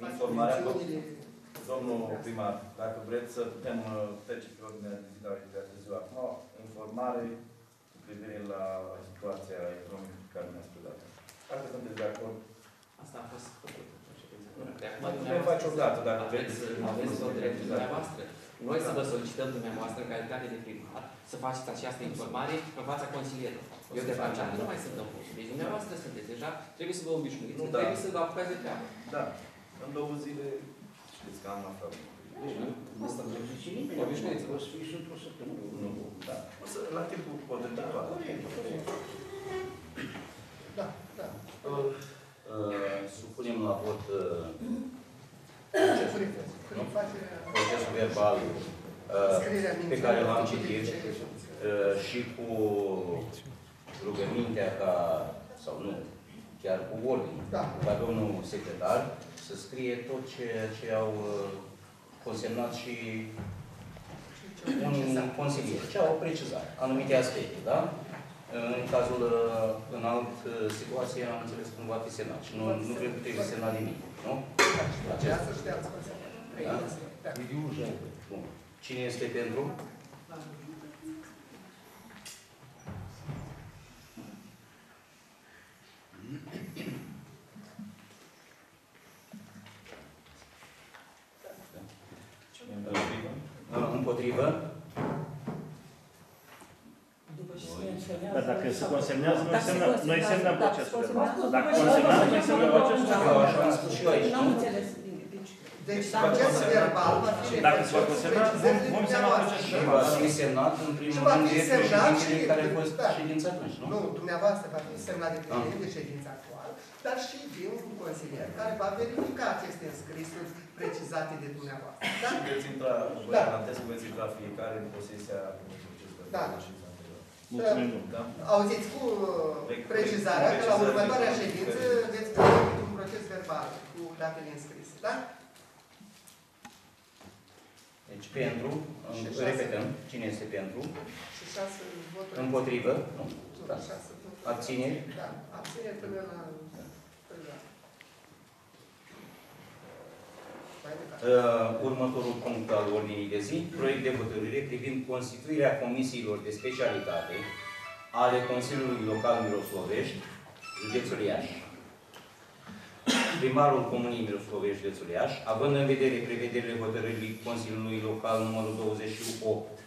face Informarea mențiunile Domnul primar, dacă vreți să putem uh, trece pe ordinea de zi la de târziu acum, informare cu privire la situația economică pe care ne-ați predat. Dacă sunteți de acord, Asta a fost făcut în ședința. De acum, Mai putem dumneavoastră face o dată, dacă aveți, vreți. aveți tot dreptul dumneavoastră. Noi să vă solicităm dumneavoastră în calitate de primar să faceți această informare în fața consilierilor. Eu de fapt nu mai sunt în funcție. Deci dumneavoastră sunteți deja, trebuie să vă obișnuiți, Nu, nu, da. trebuie să vă apucați de treabă. Da, în două zile știți că am aflat. Asta nu zice nimeni. Obișnuiți-vă. O să fie și într-o săptămână. Nu, da. O să, la timpul potrivit. Da, da. Uh, Supunem la vot uh, Prin facerea procesul verbal uh, scrierea pe care l-am minții. citit uh, și cu rugămintea ca, sau nu, chiar cu ordine, Da. ca domnul secretar să scrie tot ceea ce au uh, consemnat și un consilier, ce au precizat, anumite aspecte, da? În cazul uh, în alt uh, situație am înțeles cum va fi semnat și nu, nu cred că trebuie semnat nimic, nu? De asta știați că se Da? Da. Bun. Cine este pentru? Cine împotrivă? Uh, Împotrivă? După ce se menționează dacă se consemnează, noi Dacă se semnăm, noi consemnează, semnăm dacă procesul se verbal. consemnează, Dacă după ce consemnăm, se noi semnăm consemnează, procesul Eu verbal. așa am spus și eu aici. N-am înțeles bine. Deci, Deci Dacă procesul se verbal va fi Dacă se va efectuat consemna, cu precizările vom- vom semna dumneavoastră. procesul Și verbal. va fi semnat în Și primul va rând fi de semnat președintele și- care a fost da. ședința atunci, nu? Nu, dumneavoastră va fi semnat de președinte de ședința actuală, dar și de un consilier care va verifica aceste înscrisuri precizate de dumneavoastră. Da? Și veți intra, vă Da. garantez că veți intra fiecare în posesia unui proces verbal Da. De ședința anterioară. Mulțumim, domnule. Da? Auziți cu precizarea că la Precizări următoarea din ședință diferite. veți pregăti un proces verbal cu datele înscrise. Da? Deci pentru, Și îmi- șase. repetăm, cine este pentru? Și șase voturi. Împotrivă? Nu? Nu, Da. șase voturi. Abțineri? Da, abțineri până la... până la- Mai departe. Uh, următorul punct al ordinii de zi, proiect de hotărâre privind constituirea comisiilor de specialitate ale Consiliului Local Miroslovești, județul Iași. Primarul Comunii Miroslovești, județul Iași, având în vedere prevederile hotărârii Consiliului Local numărul 28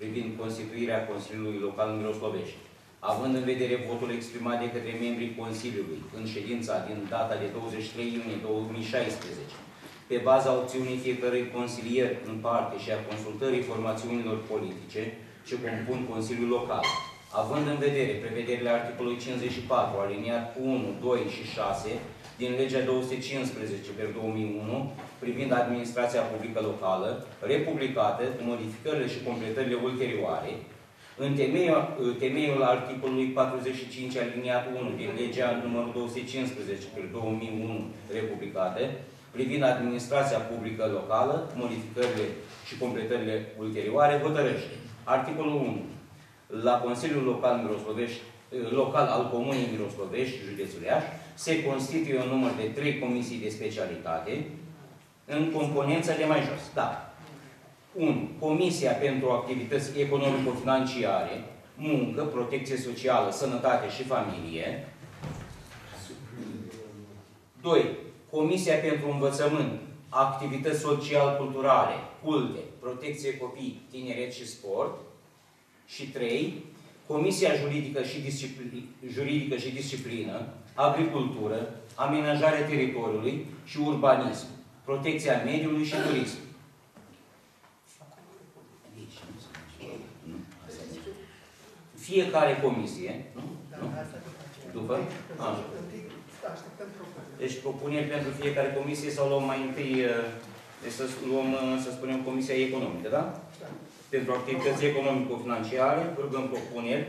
privind constituirea Consiliului Local Miroslovești, având în vedere votul exprimat de către membrii Consiliului în ședința din data de 23 iunie 2016, pe baza opțiunii fiecărui consilier în parte și a consultării formațiunilor politice ce compun Consiliul Local, având în vedere prevederile articolului 54, aliniat 1, 2 și 6 din legea 215 pe 2001 privind administrația publică locală, republicată, cu modificările și completările ulterioare, în temeiul, temeiul articolului 45 aliniat 1 din legea numărul 215 pe 2001 republicată, privind administrația publică locală, modificările și completările ulterioare, hotărăște. Articolul 1. La Consiliul Local, Miroslovești, local al Comunii Miroslovești, județul Iași, se constituie un număr de trei comisii de specialitate în componența de mai jos. Da. 1. Comisia pentru activități economico-financiare, muncă, protecție socială, sănătate și familie. 2. Comisia pentru învățământ, activități social-culturale, culte, protecție copii, tineret și sport. Și 3. Comisia juridică și, discipli, juridică și disciplină, agricultură, amenajarea teritoriului și urbanism, protecția mediului și turism. Fiecare comisie, nu? Da, nu? asta după aceea. După? Așa. Întâi, da, așteptăm propuneri. Deci propuneri pentru fiecare comisie sau luăm mai întâi, uh, deci să luăm, uh, să spunem, Comisia Economică, da? Da. Pentru activități economico-financiare, rugăm propuneri.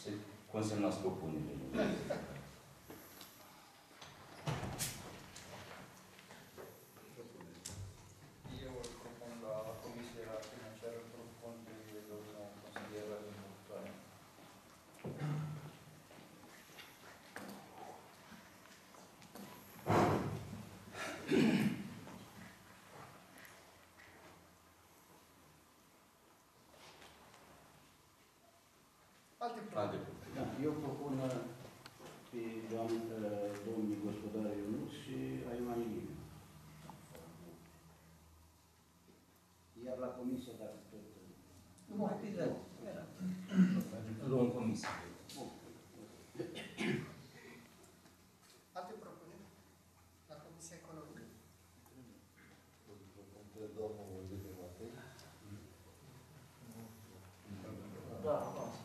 Să consemnați propunerile. Eu îl propun la Comisia Financiară, propun pe domnul consilier din București. Alte propuneri. Alte Da, eu propun uh, pe doamn, uh, domnii gospodar Ionuț și Aiman Iliu. Iar la comisie, dacă tot... uh, Nu mai piză. Luăm comisie. Alte propuneri? La Comisia Economică. Da, da, să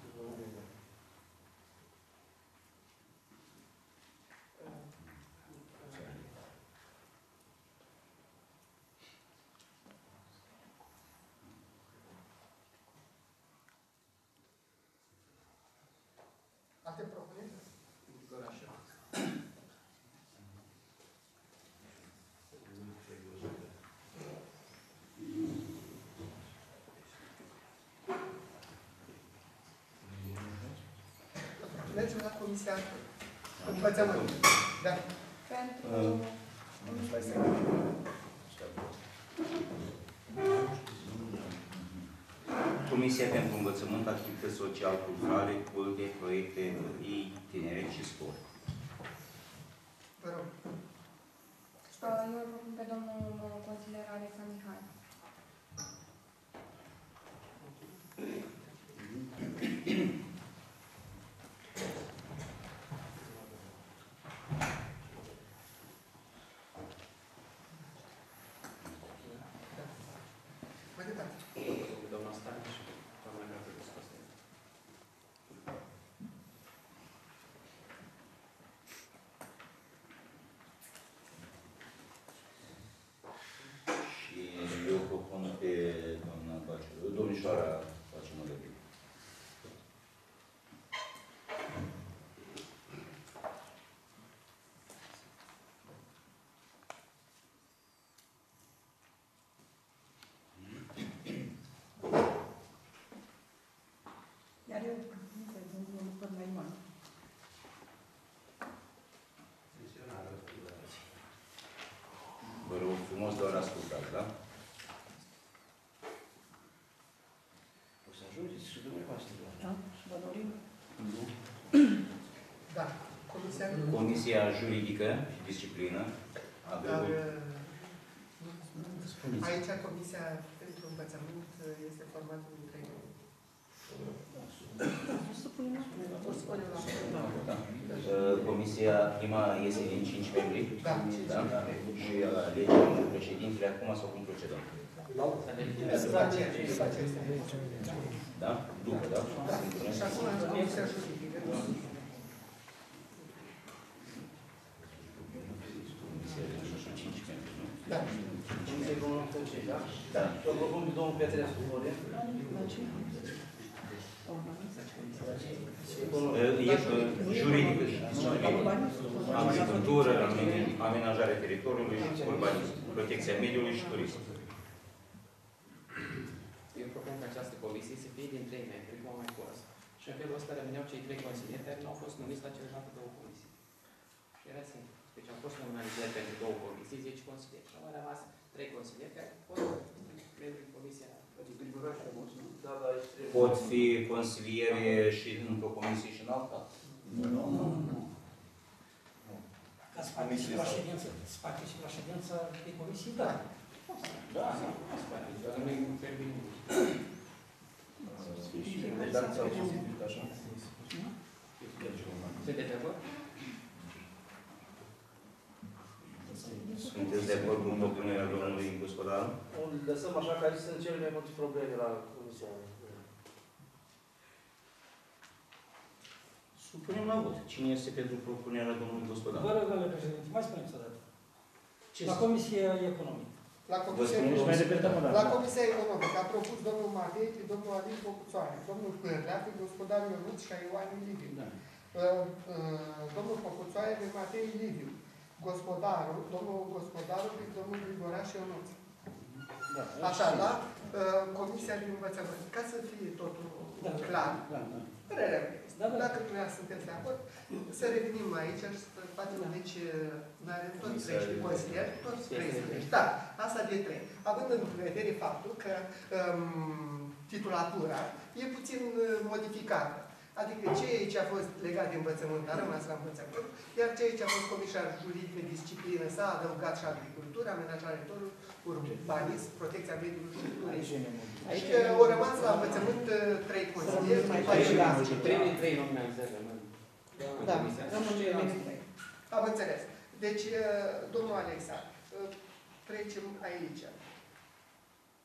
Alte propuneri? Mergem la Comisia Învățământ. Da. Pentru... Uh, Comisia pentru Învățământ, Activități Social-Culturale, Culte, Proiecte, Copii, Tineret și Sport. Vă rog. Uh, Eu îl propun pe domnul uh, consilier Alexa Mihai. Doamna, pe doamna Baciu, domnișoara Baciu Mălădiu. Iar eu, nu cred, nu nu văd mai mult. Vă rog frumos doar ascultați, da? O să ajungeți și dumneavoastră. Da? Și vă dorim. Da, comisia... Comisia Juridică și Disciplină a Dar, avut... uh, aici Comisia pentru Învățământ uh, este formată din trei membri. Să punem la O spunem la Da. Uh, Comisia prima este din 5 membri. Da, Da. Și alegem președintele acum sau cum procedăm? După aceea, după aceea este. Da? După, da? Da. Și acum Comisia Juridică. Comisia de 5 membri, nu? Da. Comisia Economică și da? Da. Și o propun pe domnul Petrescu Florin. La ce? Uh, E uh, juridică și agricultură, amenajarea teritoriului și urbanism, protecția mediului și turism. Eu propun ca această comisie să fie din trei membri, cum am mai fost. Și în felul ăsta rămâneau cei trei consilieri care nu au fost numiți la celelalte două comisii. Și era simplu. Deci au fost nominalizări pentru două comisii, 10 consilieri. Și au mai rămas trei consilieri care au fost membri în comisia Da, da, aici trebuie. Pot fi consiliere și într-o comisie și în alta? Ca să facă și la ședință, să facă și la ședință de comisie, da. Da. Dar nu e termin. Sunteți de acord? Sunteți de acord cu propunerea domnului gospodar? O lăsăm așa că aici sunt cele mai multe probleme la comisia. Supunem la vot. Cine este pentru propunerea domnului gospodar? Vă rog, domnule președinte, mai spuneți o dată. Ce La Comisia Economică. La Vă Comisia spuneți mai repede, La Comisia Economică a propus domnul Matei pe domnul Alin Pocuțoare, domnul Pârlea pe gospodarul Ionuț și a Ioan Liviu. Da. Uh, uh, Domnul Pocuțoare pe Matei Liviu. Gospodarul, domnul gospodarul pe domnul Grigoraș Ionuț. Da. Așa, la uh, Comisia de Învățământ. Ca să fie totul Da. clar. Da, da. Părerea mea este. Da, da. Dacă dumneavoastră sunteți de acord, să revenim aici și să facem, deci, noi avem toți Comisia trei și de- consilieri, toți Este trei de sunt Da, asta de trei. Având în vedere faptul că um, titulatura e puțin uh, modificată. Adică ceea ce a fost legat de învățământ a rămas la învățământ, iar ceea ce a fost comisar juridic de disciplină s-a adăugat și agricultură, amenajarea teritoriului, urbanism, protecția mediului și turism. Aici Și uh, au rămas la învățământ uh, trei consilieri, mai după aceea Trei din trei nominalizări rămân. în Da, comisia asta. rămân Și cele ceilalți mai Am înțeles. Deci, uh, domnul Alexa, uh, trecem aici.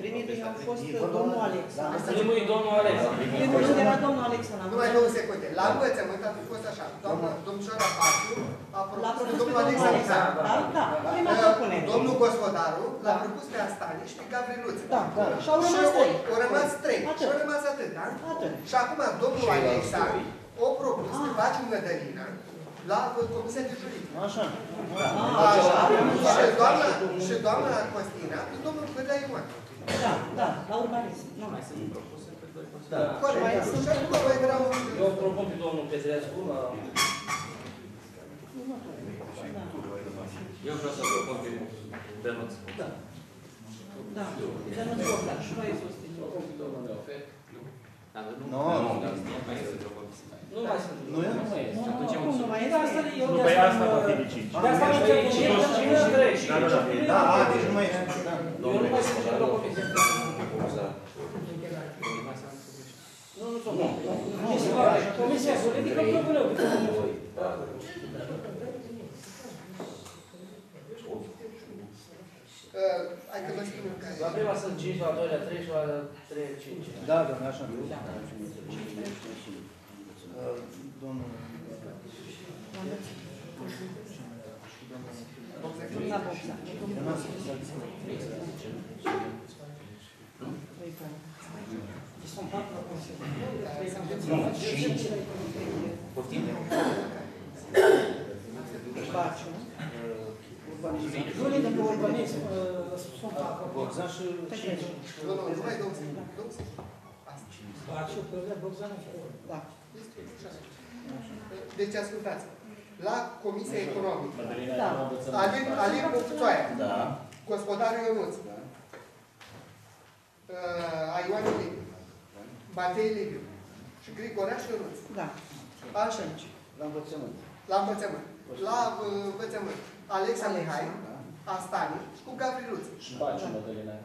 Primii doi au fost domnul Alexa. Primul e domnul Alex. Primul rând era domnul Alexa. la Numai două secunde. La învățământ a fost așa. Doamna, domnișoara Paciu a L-a propus pe propus pe domnul domnul Alexa. Alexa. Da, da, prima Uh, propunere. Domnul Gospodaru l-a Da. propus pe Astani și pe Gavriluță. Da, da. Și au rămas trei. Au rămas trei. Atât. Și au rămas atât, da? Atât. Și acum domnul Alexa o propus pe Baciu Mădălina la Comisia de Juridică. Așa. Așa. Și doamna, și doamna Costina pe domnul Pârlea Ioan. Da, da, la urbanism. Nu. Mai sunt propuse pe doi Da. consilieri. Corect. Și acum mai vreau... Eu propun pe domnul Petrescu la... Eu vreau să propun pe Bănuț. Da. Da, să nu ți și noi susținem. Dar nu, Nu, nu, nu. nu mai este o comisie. Nu mai sunt. Nu e? Nu, Atunci nu, am nu înțeles. mai Da, asta este. eu Nu, de pe asta asta am, va fi uh, de 5. De asta am Deci, început. cinci, eu, cinci, uh, trei. Da, da, da. Da, a, deci nu mai e. Da. Eu nu mai sunt la comisie. Nu mai sunt Nu, nu Nu, Comisia juridică propune o doi, patru, Uh, Hai că vă spun eu care. La prima sunt 5, la doilea 3 și la 3 5. Da, doamne, așa. Uh, Domnul... La Bogdan. Sunt patru la Consiliu. nu, cinci, poftim? Baciu. Jurii de pe urbanism uh, sunt patru. Bogdan și... Nu, nu, nu mai două zi. Două zi. Asta. Baciu, Pârlea, Bogdan și Fiorel. Da. Deci ascultați. La Comisia Economică, Da. Alin, Alin Pupțoaia, Da. gospodarul Ionuț, uh, Aioane Liviu, Matei Liviu și Grigoraș Ionuț. Da. Așa. La învățământ. La învățământ. La uh, învățământ. Alexa Mihai, Astani și cu Gavriluț. Și Baciu, Mădălina. Mai două. 3. Și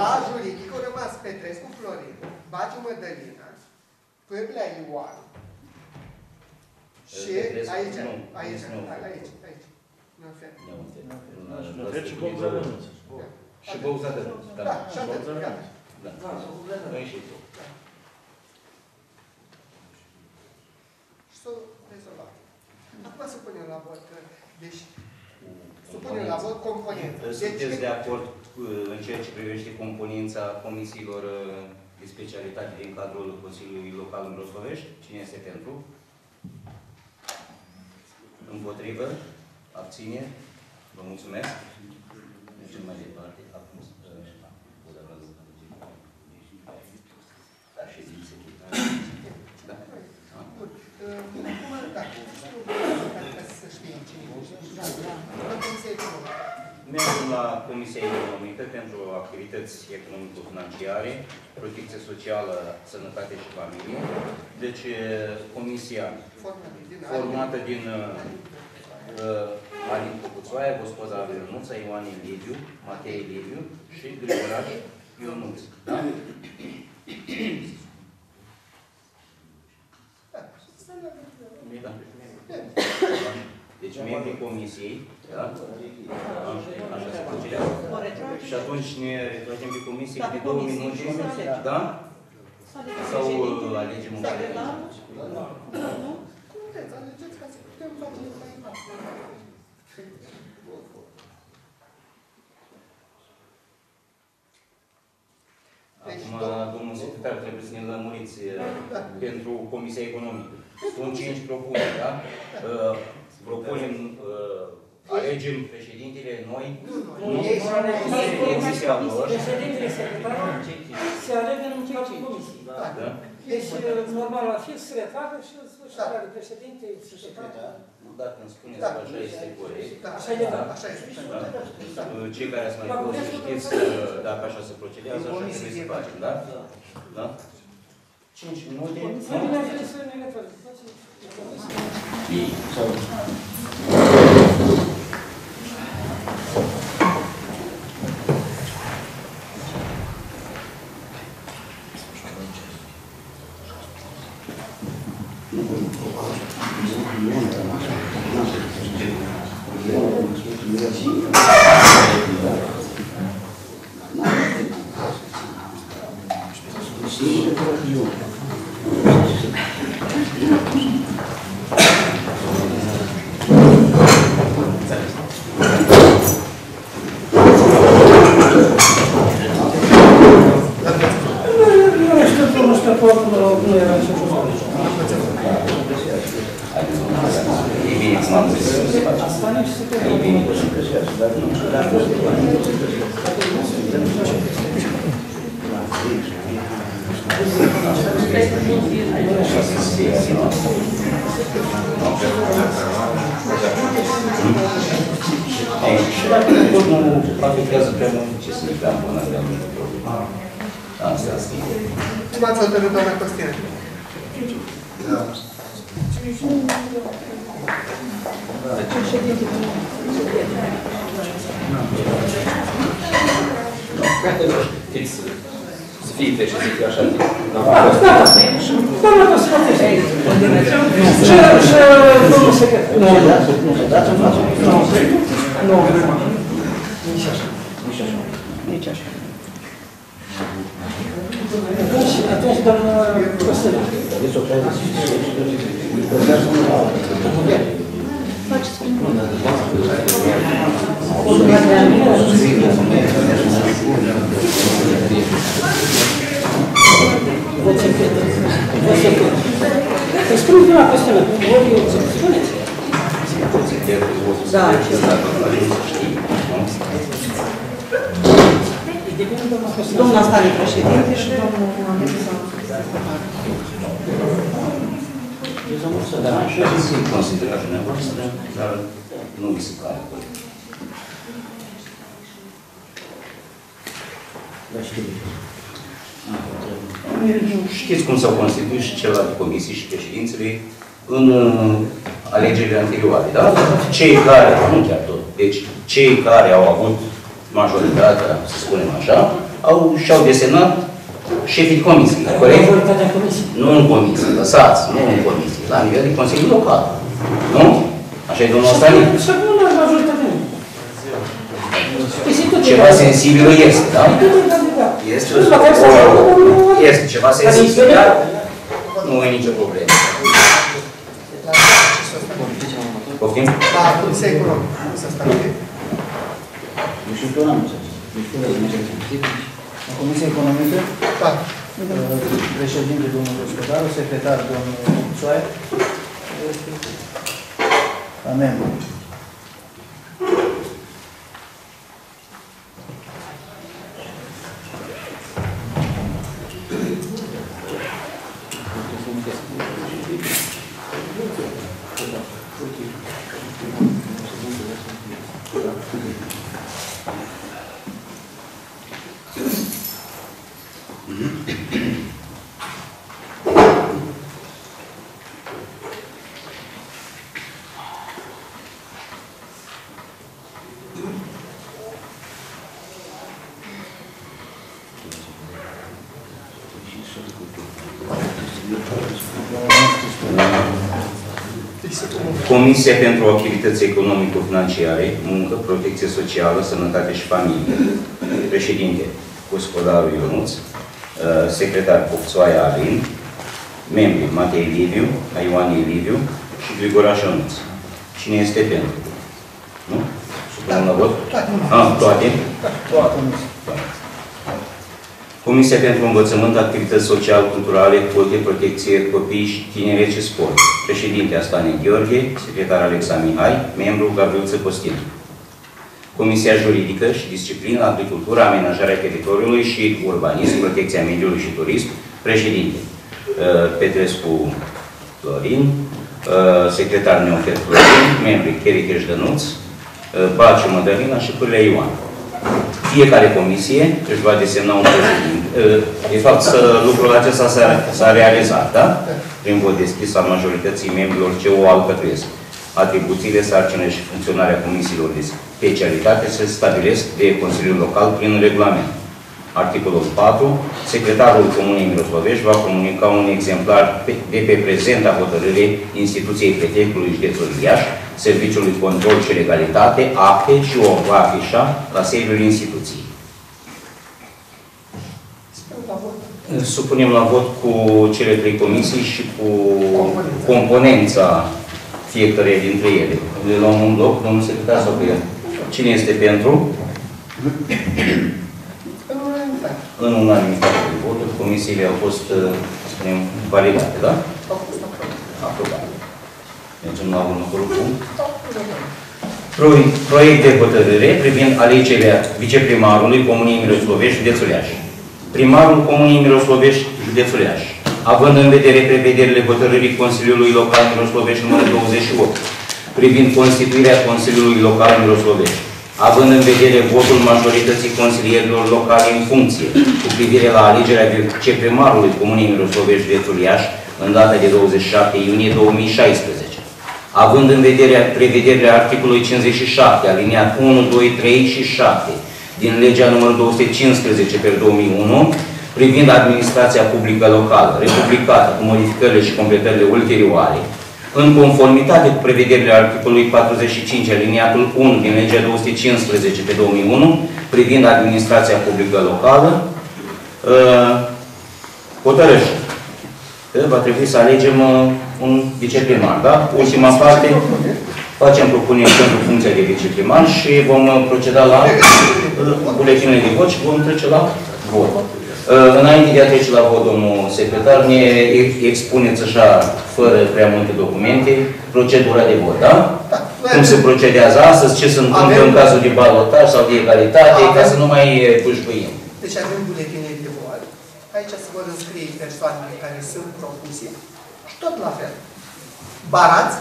la juridic au rămas Petrescu Florin, Baciu Mădălina, Pârlea Ioan. Și Petrescu, aici, nu, aici, nu. aici, aici. Nu, fel. Nu, trece cu Bogdan. Și Bogdan, Da, da. și atât, gata. Da. Noi și tu. Și s-o rezolvat. Acum să punem la vot. Deci, să punem la vot componentă. Deci, Sunteți de acord uh, în ceea ce privește componența comisiilor uh, de specialitate din cadrul Consiliului Local în Roscovești? Cine este pentru? Împotrivă? Abține? Vă mulțumesc. Mergem mai departe. Acum, da, ședințe. Da. Bun. Uh, Acum, da, ca să știm cine La Comisia Economică. Mergem la Comisia Economică pentru activități economico-financiare, protecție socială, sănătate și familie. Deci, eh, comisia Formată din formată din uh, Alin Cucuțoaia, gospoda Ionuța, Ioane Liviu, Matei Liviu și Grigoraș Ionuț. Da? Da. Deci membrii comisiei, da? Așa se procedează. O retrage. Și atunci ne retragem de comisie Da, de pe două comisie minute, și să alegem. da? Să alegem Sau președintele. uh, alegem un Secretar. Nu? Cum vreți, alegeți ca să putem face mai Deci, Acum, domnul secretar, trebuie să ne lămuriți uh, pentru Comisia Economică. Sunt cinci propuneri, da? Uh, Propunem, uh, alegem președintele noi, Nu, nu ei sunt comisia lor, Președintele secretarul se alege în cadrul comisiei. da? Deci, normal, ar fi să se retragă și să Da. care președinte, secretar. Secretar, dacă îmi spuneți Da. că așa este corect, Da, Așa e de fapt. Așa este. da? Uh, Cei care ați mai La fost, Congresul știți Local. uh, dacă așa se procedează, așa trebuie să facem, da? Da? Cinci minute, Să nu? bine ar fi să ne retragem. Nu ei, sau... Cei care, nu chiar tot, deci cei care au avut majoritatea, să spunem așa, au, și-au desemnat șefii de comisii, corect? Majoritatea comisiei. Nu în comisie, lăsați, nu în comisie, la nivel de Consiliu Local. Nu? Așa e domnul Stanic. Și acum nu are majoritatea nu. Păi se tot Ceva sensibil este, da? Este, o, este ceva sensibil, dar nu e nicio problemă. Poftim? La Comisia Economică, nu să stabilim. Eu și tu n-am înțeles. Deci tu ai înțeles. La Comisia Economică, Da. președinte domnul Gospodaru, secretar domnul Țoaie, ca membru. Comisia pentru Activități Economico-Financiare, Muncă, Protecție Socială, Sănătate și Familie. Președinte, Gospodarul Ionuț, uh, secretar Copțoaia Alin, membri Matei Liviu, Ioanie Liviu și Grigoraș Ionuț. Cine este pentru? Nu? Supunem la vot? Ah, toate? Toată Comisia pentru Învățământ, Activități Social-Culturale, Culte, Protecție, Copii și Tineret și Sport. Președinte Astane Gheorghe, secretar Alexa Mihai, membru Gabriel Țăpostin. Comisia Juridică și Disciplină, Agricultură, Amenajarea Teritoriului și Urbanism, Protecția Mediului și Turism. Președinte uh, Petrescu Florin, uh, secretar Neofer Florin, membri Cheri Cheșdănuț, uh, Baciu Mădălina și Pârlea Ioan. Fiecare comisie își va desemna un președinte. De fapt, să- lucrul acesta s-a- s-a realizat, da? Prin vot deschis al majorității membrilor ce o alcătuiesc. Atribuțiile, sarcinile și funcționarea comisiilor de specialitate se stabilesc de Consiliul Local prin regulament. Articolul 4. Secretarul Comunei Miroslovești va comunica un exemplar pe- de pe prezenta hotărâre instituției prefectului județul Iași, Serviciului Control și Legalitate, acte și o va afișa la sediul instituției. Supunem la vot cu cele trei comisii și cu componența fiecare dintre ele. Le luăm un bloc, domnul secretar sau pe el? Cine este pentru? În unanimitate. În unanimitate de voturi, comisiile au fost, uh, să spunem, validate, da? Au fost aprobate. Aprobate. Mergem la următorul punct. Proiect, proiect de hotărâre privind alegerea viceprimarului Comunei Miroslovești, județul Iași. Primarul Comunei Miroslovești, județul Iași, având în vedere prevederile hotărârii Consiliului Local Miroslovești numărul 28, privind constituirea Consiliului Local Miroslovești, având în vedere votul majorității consilierilor locale în funcție cu privire la alegerea viceprimarului Comunei Miroslovești, județul Iași, în data de 27 iunie 2016, având în vedere prevederile articolului 57, aliniat 1, 2, 3 și 7 din legea numărul 215 pe 2001, privind administrația publică locală, republicată, cu modificările și completările ulterioare, în conformitate cu prevederile articolului 45 aliniatul 1 din legea 215 pe 2001 privind administrația publică locală, uh, hotărăște că va trebui să alegem uh, un viceprimar, da? Ultima parte, facem propuneri pentru funcția de viceprimar și vom uh, proceda la buletinele de vot și vom trece la vot. Înainte de a trece la vot, domnul secretar, ne expuneți așa, fără prea multe documente, procedura de vot, da? Da. Cum se procedează astăzi, ce se întâmplă în cazul de balotaj sau de egalitate, ca să nu mai pușpăim. Deci avem buletine de vot. Aici se vor înscrie persoanele care sunt propuse și tot la fel. Barați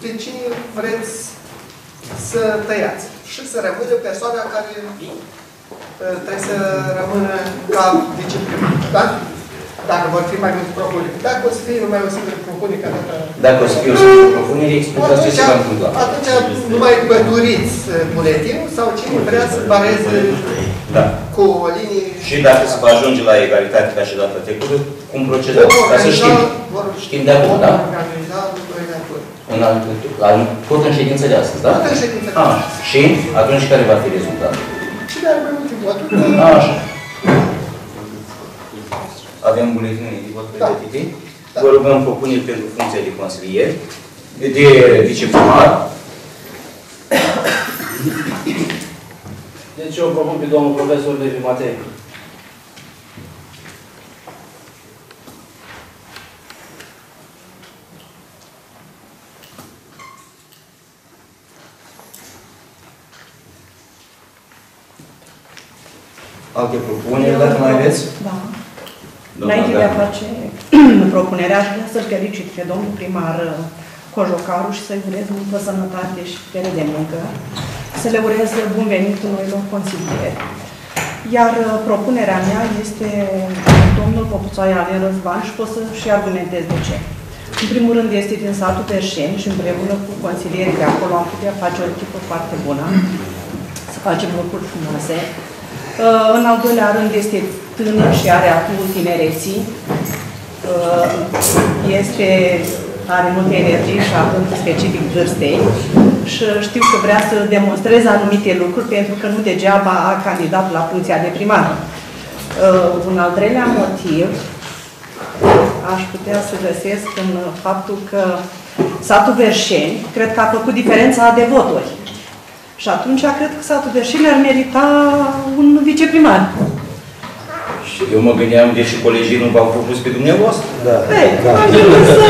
pe cine vreți să tăiați și să rămână persoana care trebuie să rămână ca viceprimar. Da? Dacă vor fi mai multe propuneri. Dacă o să fie numai o singură propunere ca data... Dacă o să fie o singură propunere, explicați ce se va întâmpla. Atunci nu mai păduriți buletinul sau cine vrea să bareze da. cu o linie... Și dacă se va ajunge la egalitate ca și data trecută, cum procedăm? Ca să știm. Știm de acum, da? În alt, tot în ședință de astăzi, da? Tot în ședință de astăzi. Și atunci care va fi rezultatul? Cine are mai multe voturi? Așa. Avem buletinele de vot pregătite. Da. Vă rugăm propuneri pentru funcția de consilier, de viceprimar. Deci eu propun pe domnul profesor Levi Matei. Alte propuneri, dacă mai aveți? Da. Înainte de a face propunerea, aș vrea să-l felicit pe domnul primar uh, Cojocaru și să-i urez multă sănătate și putere de muncă, să le urez bun venit noilor consilieri. Iar uh, propunerea mea este domnul Popuțoaia Alen Răzvan și pot să-și argumentez de ce. În primul rând este din satul Perșeni și împreună cu consilierii de acolo am putea face o echipă foarte bună, să facem lucruri frumoase. Uh, în al doilea rând este tânăr și are atul tinereții. Uh, este, are multă energie și având specific vârstei și știu că vrea să demonstreze anumite lucruri pentru că nu degeaba a candidat la funcția de primar. Uh, un al treilea motiv aș putea să găsesc în faptul că satul Verșeni, cred că a făcut diferența de voturi. Și atunci cred că satul Verșeni ar merita un viceprimar. Și eu mă gândeam, deși colegii nu v-au propus pe dumneavoastră. Da. Ei, da. am să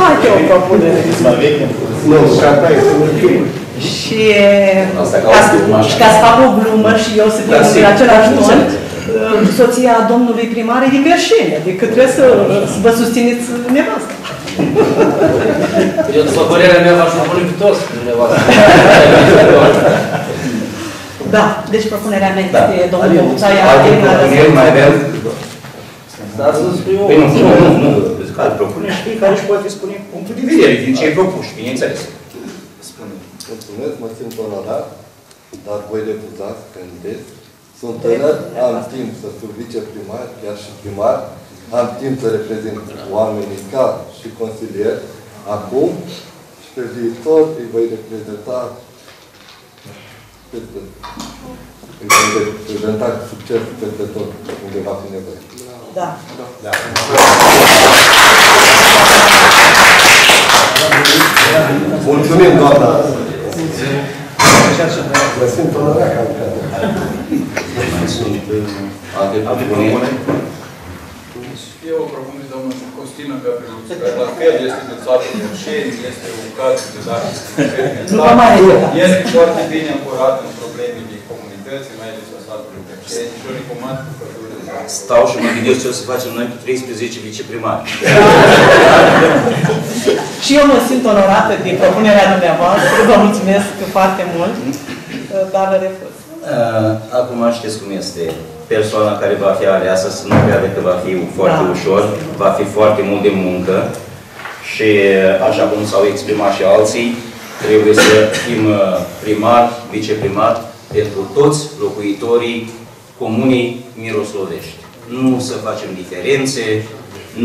fac eu o propunere. Nu, gata, este Și ca, și ca să fac o glumă și eu să fiu în același ton, soția domnului primar e din Verșeni, adică trebuie să, să vă susțineți nevastă. Eu, după părerea mea, v-aș propune pe toți dumneavoastră. Da, deci propunerea mea Da. este domnul Buțaia. Alte propuneri mai avem? Dar să scriu... Păi nu, nu, nu, nu. Deci alte propuneri și fiecare își poate spune punctul de vedere din ce ai propuși, bineînțeles. Spune. Mulțumesc, mă simt onorat, dar voi refuza să candidez. Sunt tânăr, am timp să fiu viceprimar, chiar și primar, am timp să reprezint oamenii ca și consilier, acum și pe viitor îi voi reprezenta peste, îi voi reprezenta cu succes peste tot unde va fi nevoie. Da. Da. Mulțumim, doamna! Vă simt onorat că am Mai sunt alte propuneri? Eu o propun de domnul Costin Gabrielus, care la fel este de țară Verșeni, este un caz de dat. Nu vă mai Este foarte bine ancorat în problemele comunității, mai ales a satului Verșeni și o recomand cu căldură. Stau și mă gândesc ce o să facem noi cu 13 viceprimari. Și eu mă simt onorată din propunerea dumneavoastră, vă mulțumesc foarte mult, dar refuz. Uh, Acum știți cum este. Persoana care va fi aleasă să nu creadă că va fi foarte Da. ușor, va fi foarte mult de muncă și așa cum s-au exprimat și alții, trebuie să fim uh, primar, viceprimar pentru toți locuitorii comunei Miroslovești. nu să facem diferențe,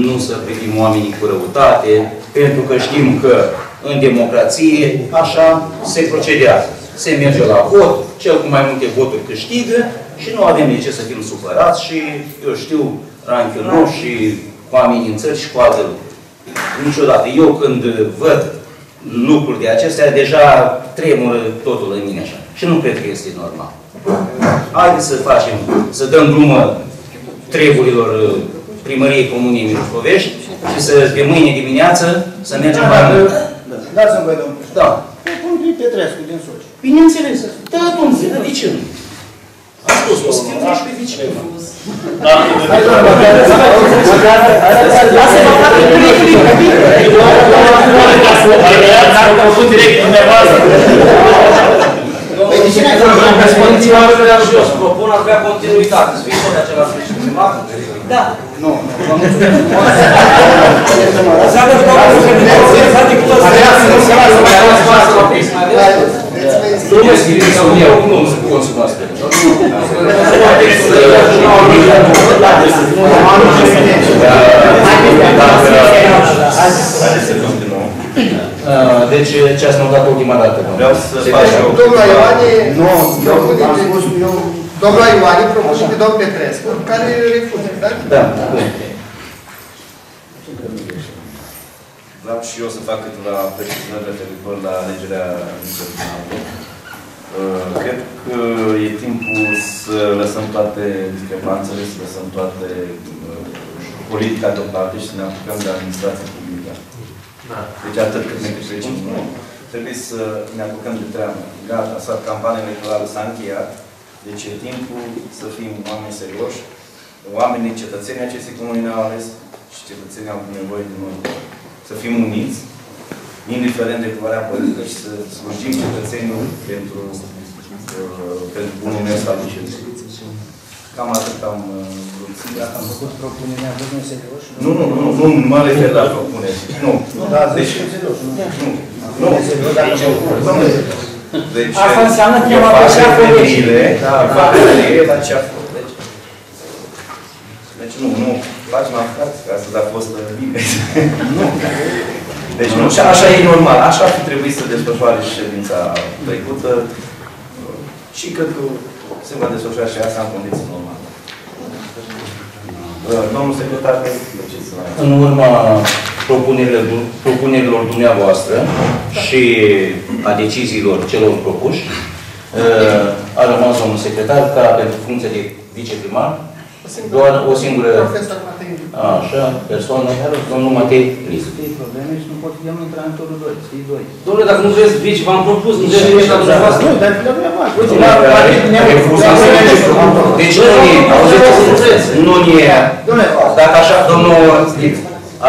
nu să privim oamenii cu răutate, pentru că știm că în democrație așa se procedează. Se merge la vot, cel cu mai multe voturi câștigă și nu avem de ce să fim supărați și, eu știu, ranchionoși și cu amenințări și cu alte lucruri. Niciodată. Eu când văd lucruri de acestea, deja tremură totul în mine așa. Și nu cred că este normal. Haideți să facem, să dăm drumă treburilor uh, primăriei Comunei Miroșcovești și să, de mâine dimineață, să mergem la... Dați-mi voi, domnul. Da. Pe Pântrii Petrescu din Soci. Bineînțeles. Da, domnule, dar de ce nu? Am spus, o să fim treci pe vicină. Da. Lasă-mă fac Dacă au făcut direct dumneavoastră. Păi de ce n-ai făcut? Răspundeți oamenilor și eu, propun a avea continuitate, să fie tot același primat. Da. Nu, vă mulțumesc. Înseamnă că doamna să adică toți să mai aveți față la pix, mai aveți? Nu mă scrieți sau eu, nu se consumă asta. Deci, ce ați notat ultima dată? Vreau să fac eu... Domnul Ioane, Nu, eu propune am pe- spus, eu... domnul Ioane propune pe domnul Petrescu, care refuză, da? Da. Vreau și eu să fac câteva precizări referitor la alegerea viceprimarului. Uh, Cred că e timpul să lăsăm toate discrepanțele, să lăsăm toate uh, politica deoparte și să ne apucăm de administrație publică. Deci atât cât ne câștigăm, nu. Trebuie să ne apucăm de treabă. Gata, s-a campania electorală s-a încheiat. Deci e timpul să fim oameni serioși, oamenii, cetățenii acestei comuni ne-au ales și cetățenii au nevoie de noi să fim uniți, indiferent de culoarea politică și să slujim cetățenilor pentru, uh, pentru bunul nostru al Cam atât am uh, vrut să Dacă am făcut propunerea, vă nu serios? Nu, nu, nu, nu mă refer la propuneri. Nu. Da, Deci, zici serios, nu? nu. Nu, serios, dacă Deci, am făcut. domnule, deci, Asta înseamnă că eu m-am fac apășat pe referire, Da, eu fac referire la ce a fost. Deci, deci nu, nu, faci mai frate, că astăzi a fost uh, bine. Nu. Deci nu, și așa e normal, așa ar fi trebuit să desfășoare și ședința trecută și cred că se va desfășura și asta în condiții normale. Uh, Domnul secretar, de ce să mai... În urma propunerilor, propunerilor dumneavoastră și a deciziilor celor propuși, uh, a rămas domnul secretar ca pentru funcție de viceprimar, doar o singură Profesor Matei. Așa, persoană, domnul Matei Lis. Știi probleme și nu pot fi nu intra în turul 2, știi 2. Domnule, dacă nu vreți vici, v-am propus, nu vreți nimic la dumneavoastră. Nu, dar la dumneavoastră. Uite, La- la- la- la- ne-am- Refuzăm să mergem. Deci nu e, auziți, nu e, Domnule, dacă așa, domnul,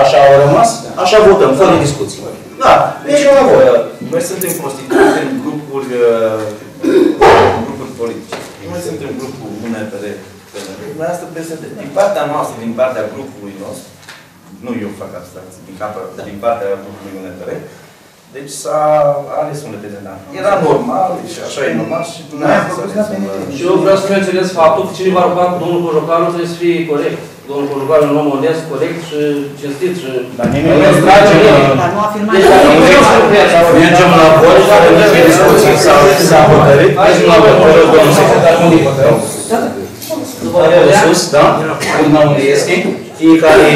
așa au rămas, așa votăm, fără discuții. Da, deci eu voi. Noi suntem constituiți în grupuri, uh, grupuri politice. Noi suntem grupul UNPR, noi asta PSD. Din partea noastră, din partea grupului nostru, nu eu fac abstracție, din, capa, din partea grupului UNPR, deci s-a ales un reprezentant. Era normal și așa e normal și dumneavoastră să ales un Și eu vreau să menționez faptul că cine va ruga cu domnul Cojocaru trebuie să fie corect. Domnul Cojocaru e un om onest, corect și cinstit și... Dar nimeni nu nu strage nimeni. Dar nu afirma Deci, dacă nu vreți să lucrezi, Mergem la vot, fără nici discuții, s-a s-a hotărât, mergem la vot, fără domnul secretar, unde e hotărât? Acolo sus, da? Urma unde este, fiecare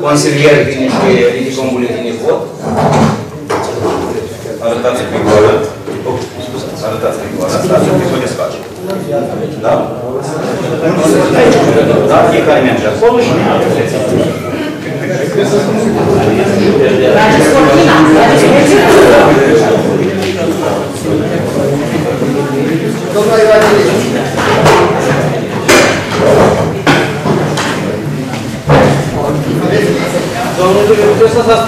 consilier vine și ridică un buletin de vot. Arătați pe goală. Oh, scuzați, arătați pe goală. Asta se poate face. Da? Da, fiecare merge acolo și Mergeți cortina, mergeți cortina. Domnul Ioane, To jest na nas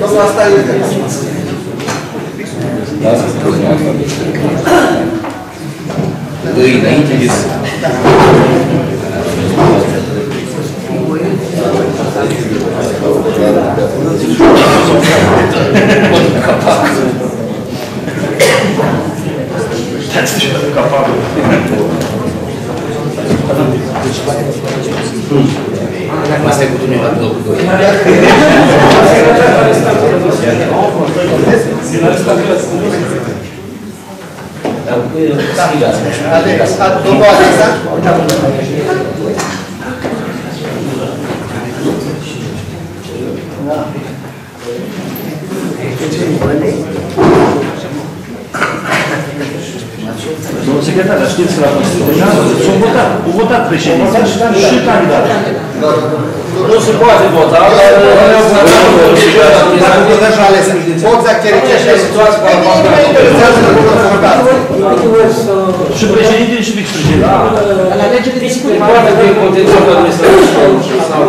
Dobra, staje teraz. nossa Doidinho disso. Tá desejando o. Asta e cu dumneavoastră locul 2. Alex, a- domnul Alexa? Domnul secretar, dar știți că la Consiliul s-au votat, au votat președinții și candidatul. Nu se poate vota, dar... Dacă votăm și ales, Boxa Chericești, pe mine nu mă interesează că nu votați. Și președintele și vicepreședintele. La legile discuții. Poate fi contencios administrativ sau...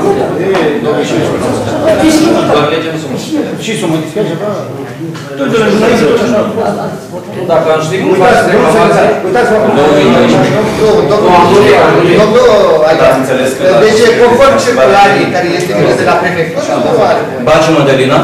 Doar legea nu se Și s-o modificat ceva? Tot de la jurnalistă. Dacă am ști cum faci reclamația... Uitați-vă acum. Nu, Domnul, domnul, Ați înțeles că... deci conform circularii care este trimis de la prefectură, nu are voie. Baci Mădălina?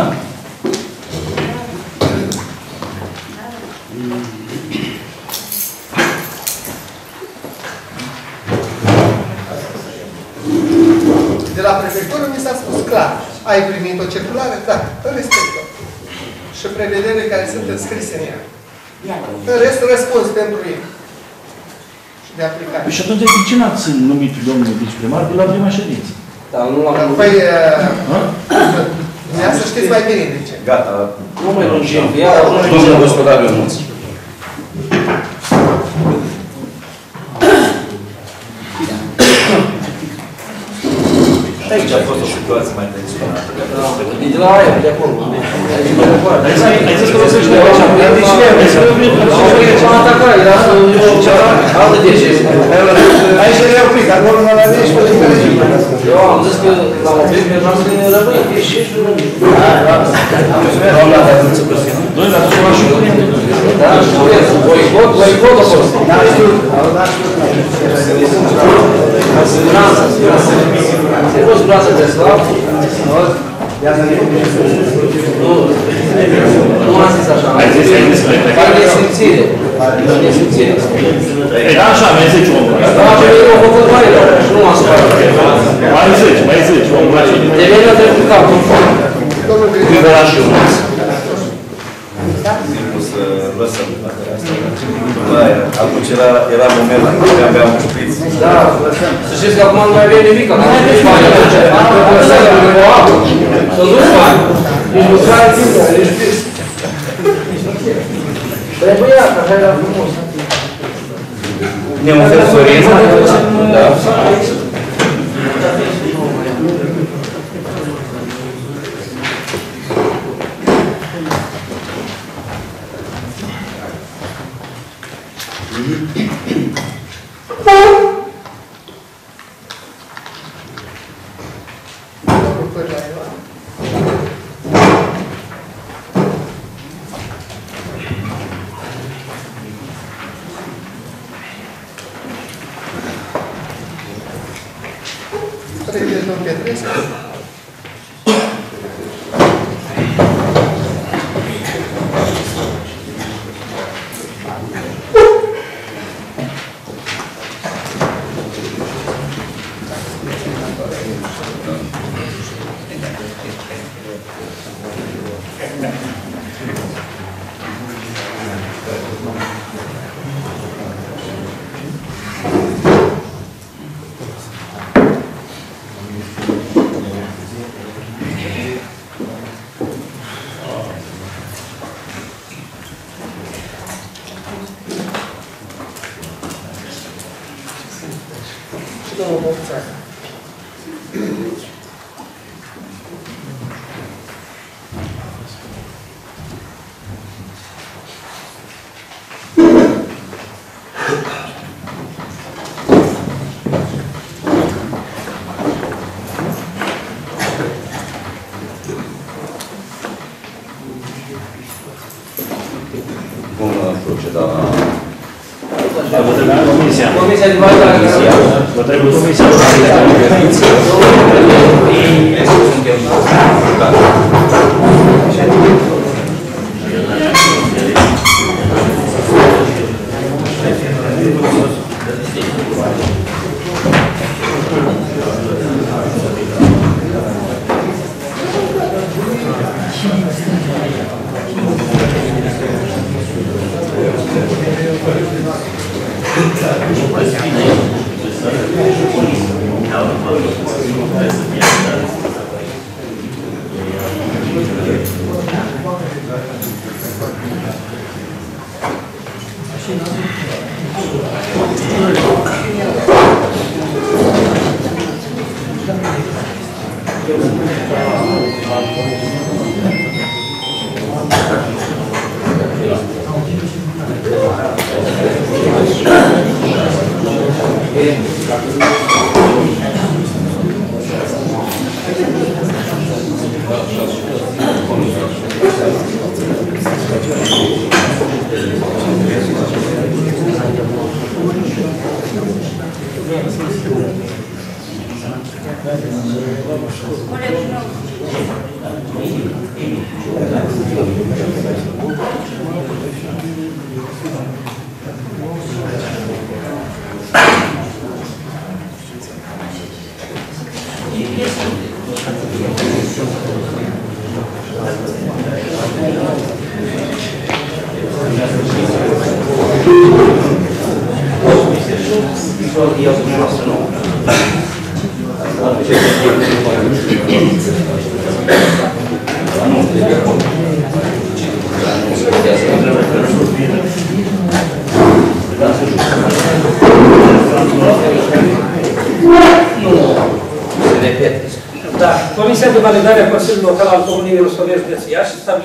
De la prefectură mi s-a spus clar. Ai primit o circulare? Da. Îl respectă. Și prevederile care sunt înscrise în ea. În rest, răspuns pentru ei. Și de aplicare. Și atunci de ce n-ați numit domnul viceprimar de la prima ședință? Dar nu l-am Păi, uh, să știți mai bine de ce. Gata. Nu mai lungim, ia Domnul gospodar Ionuț. Și aici a fost o situație mai tensionată. E de la aia, de acolo. Aici mai departe. Ai zis că o să-și dea așa. Ce am atacat, era altă decizie. Aici e un pic, acolo nu la nici pe Eu am zis că la un pic mergeam să ne rămâi. Doamna Danuță Costin. Noi la tot și cu Da, știu, boicot, boicot a fost. Da, știu, da, știu. Siguranță, siguranță. Se fost siguranță de slav. Nu, nu am zis așa. Ai zis, ai zis, ai zis. Par nesimțire. Nesimțire. Da, așa, mai zici omul. Da, pe mine m-a făcut mai rău și nu m-am supărat. Mai zici, mai zici, omul place. De mine a trecut capul. Cuibăra și Ionuț. Simplu să lăsăm partea asta. Da, atunci era, era momentul în care aveam un șpriț. Da, să știți că acum nu mai avem nimic, acum nu mai bani atunci. Trebuie să avem o apă, să nu-ți bani. Nici lucrare timpul, nici fix. Trebuia, că așa era frumos. Ne ofer Sorin. Da.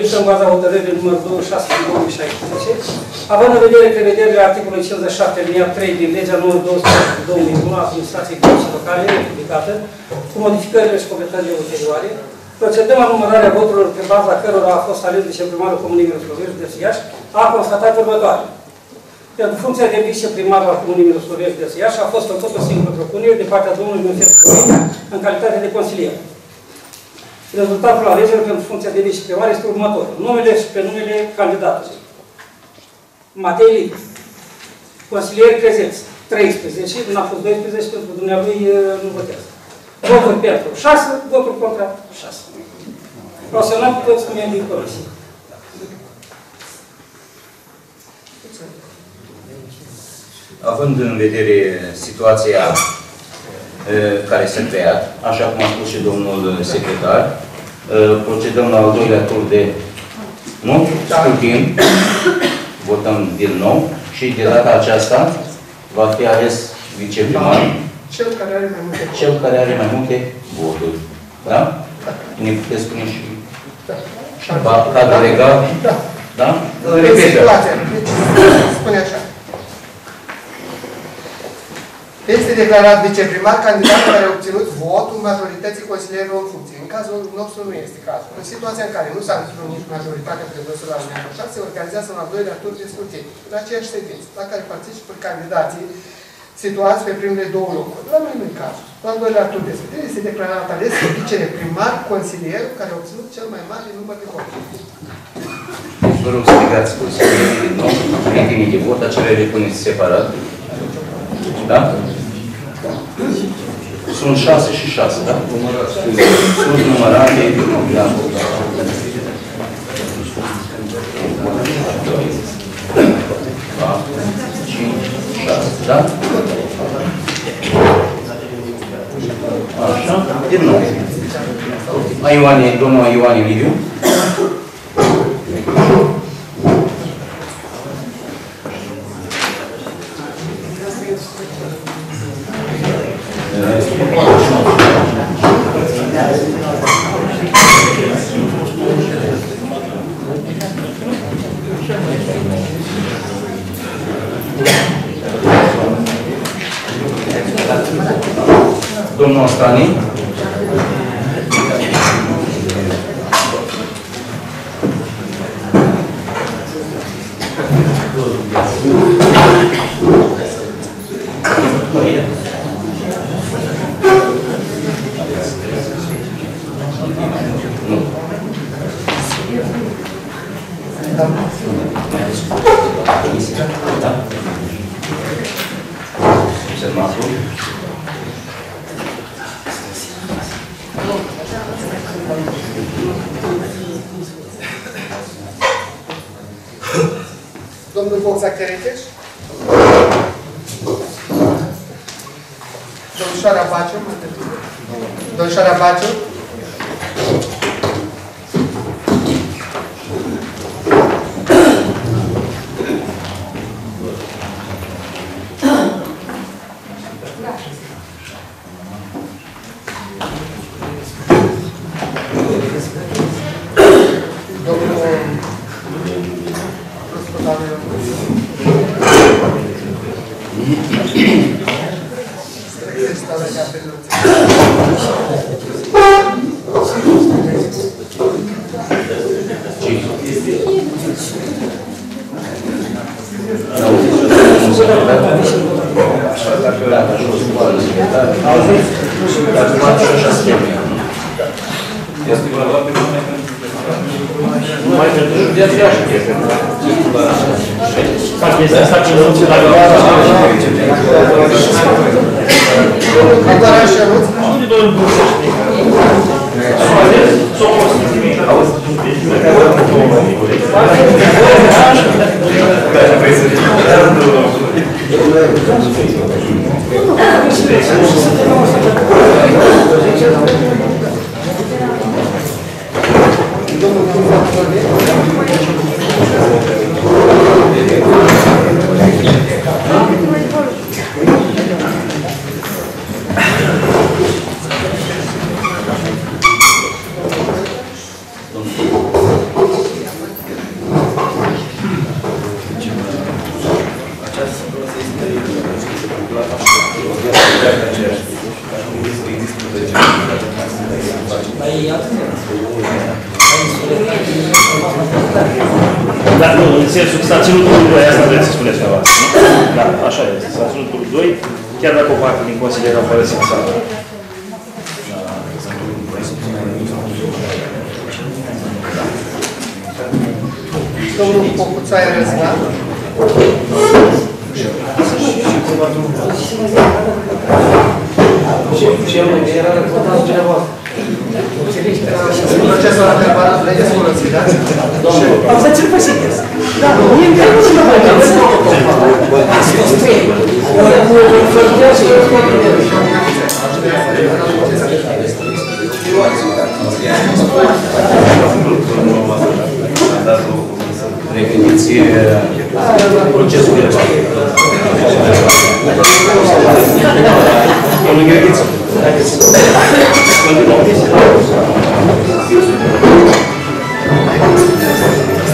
Stabilită în baza hotărârii numărul 26 din 2016, având în vedere prevederile articolului 57 linia 3 din legea numărul 12 din 2001 a administrației publice locale publicată, cu modificările și completările ulterioare, procedăm la numărarea voturilor pe baza cărora a fost ales viceprimarul Comunei Mirosovești județul Iași, a constatat următoare. Pentru funcția de viceprimar al Comunei Mirosovești județul Iași a fost făcută o singură propunere de partea domnului Dumnezeu în calitate de consilier. Rezultatul alegerilor pentru funcția de viceprimar este următor. Numele și pe numele candidatului. Matei Lic. Consilier Crezeț. 13. N-a fost 12 pentru că dumnealui eh, nu votează. Voturi pentru 6, voturi contra 6. O să nu toți cum e din comisie. Având în vedere situația e, care s-a creat, așa cum a spus și domnul secretar, e, procedăm la al doilea tur de nu? Scrutin. Votăm din nou și de data aceasta va fi ales viceprimar, Cel care are mai multe cel care are mai multe voturi. Da? Ne puteți spune și ba, cadrul legal? Da. Da? Repetă. Repetă. Situația. Deci, spune așa. Este declarat viceprimar candidatul care a obținut votul majorității consilierilor în funcție. În cazul nostru nu este cazul. În situația în care nu s-a întrunit majoritatea prevăzută la alineatul 6, se organizează un al doilea tur de scrutin, în aceeași ședință, la care participă candidații situați pe primele două locuri. La noi nu e cazul. La al doilea tur de scrutin este declarat ales viceprimar consilier care a obținut cel mai mare număr de voturi. Vă rog să legați consilierii din nou, prietenii de vot, acelea le puneți separat. Da? Sunt șase și șase, da? Sunt numărate. Da. Patru, cinci, șase, da? Așa, din nou. A Ioane, domnul Ioane Liviu. Domnul Ostani. Da? Observatul. Domnul Boxa Cherecheș. Domnișoara Baciu. Domnișoara Baciu.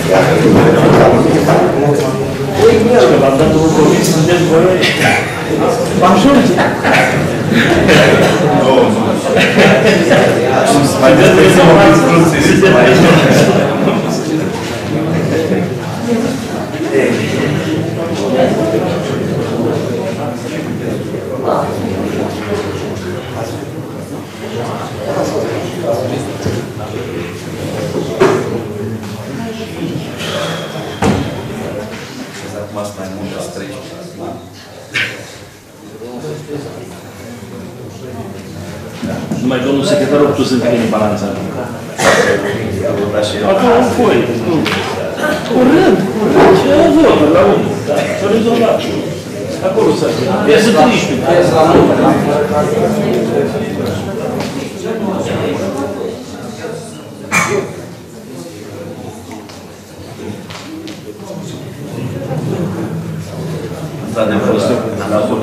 Că v-am dat un promis, sunteți voi. Ajunge. Mai dă de să mă instrucții. Acum sunt mai mult la 3. Numai domnul secretar a putut să întâlni balanța. Acolo un foi. nu. Curând, curând. Ce vorbă la unul? S-a rezolvat. Acolo s-a rezolvat. Ia să triști. Într-adevăr, La fost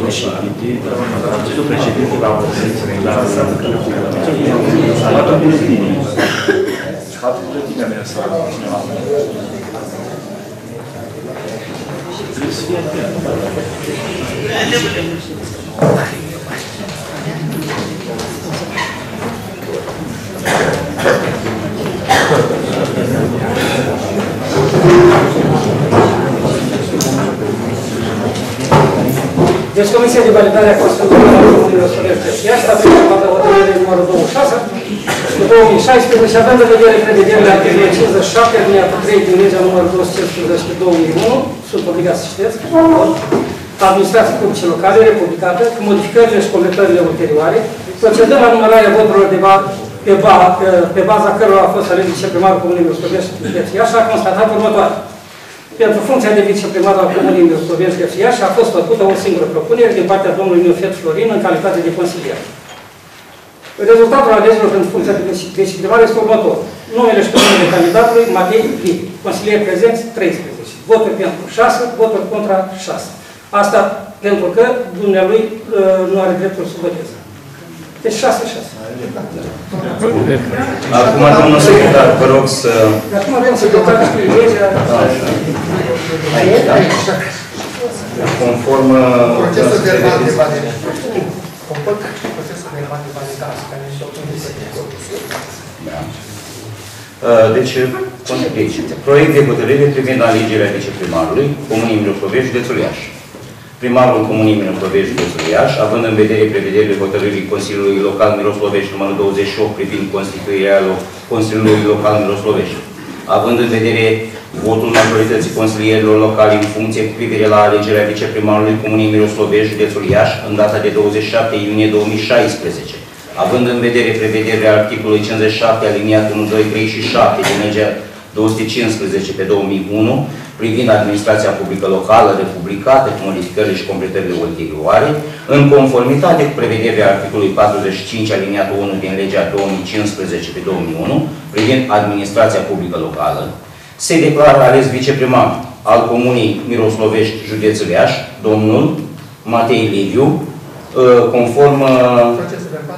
președinte, am ținut președinte la la a luat un buletin. A luat un buletin a mea să cineva. Trebuie să fie atent. Deci Comisia de Validare a Constituției la Comunii Răsărește și Iași, a venit la hotărâre numărul 26 de 2016 și având în vedere prevederile articolului 57 alineatul 3 din legea numărul 250 pe 2001, sunt obligat să citesc, administrației publice locale republicată, cu modificările și completările ulterioare, procedând la numărarea voturilor de ba, pe, ba, pe, pe baza cărora a fost ales viceprimarul Comunii Răsărește și Iași, a constatat următoare. Pentru funcția de viceprimar al Comunii Mirostovești de Iași a fost făcută o singură propunere din partea domnului Neofet Florin în calitate de consilier. Rezultatul alegerilor pentru funcția de viceprimar este următor. Numele și numele candidatului Matei Liv. Consilier prezenți 13. Voturi pentru 6, voturi contra 6. Asta pentru că dumnealui uh, nu are dreptul să voteze. Deci 6-6. Acum, domnul secretar, vă rog să... Acum avem secretar și legea. Conform... Procesul verbal de validare. pot și procesul verbal de validare care este obținut Da. Uh, Deci, deci, proiect de hotărâre privind alegerea viceprimarului Comunii Miroslovești, județul Iași. Primarul Comunii Miroslovești, județul Iași, având în vedere prevederile hotărârii Consiliului Local Miroslovești numărul 28 privind constituirea lo- Consiliului Local Miroslovești, având în vedere votul majorității consilierilor locali în funcție cu privire la alegerea viceprimarului Comunii Miroslovești, județul Iași, în data de 27 iunie 2016, având în vedere prevederea articolului 57 aliniat 1, 2, 3 și 7 din legea 215 pe 2001 privind administrația publică locală republicată cu modificările și completările ulterioare, în conformitate cu prevederea articolului 45 aliniatul 1 din legea 2015 pe 2001 privind administrația publică locală, se declară ales viceprimar al Comunii Miroslovești, județul Iași, domnul Matei Liviu, uh, conform uh,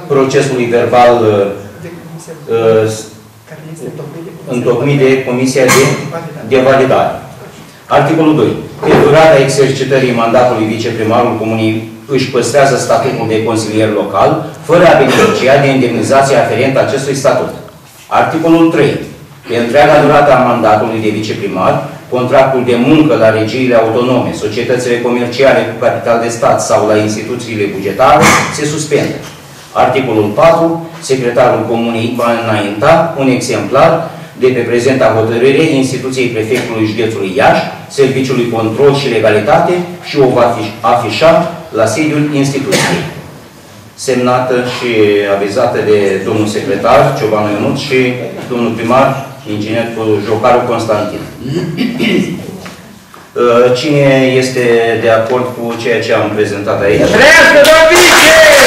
procesului verbal uh, întocmit de Comisia de, de Validare. Articolul 2. Pe durata exercitării mandatului viceprimarul Comunii își păstrează statutul de consilier local, fără a beneficia de indemnizație aferentă acestui statut. Articolul 3. Pe întreaga durată a mandatului de viceprimar, contractul de muncă la regiile autonome, societățile comerciale cu capital de stat sau la instituțiile bugetare se suspendă. Articolul 4. Secretarul Comunei va înainta un exemplar de pe prezenta hotărâre instituției prefectului județului Iași, Serviciului Control și Legalitate și o va fi- afișa la sediul instituției. Semnată și avizată de domnul secretar Ciobanu Ionut și domnul primar, inginer Jocaru Constantin. Uh, Cine este de acord cu ceea ce am prezentat aici? Trească, domn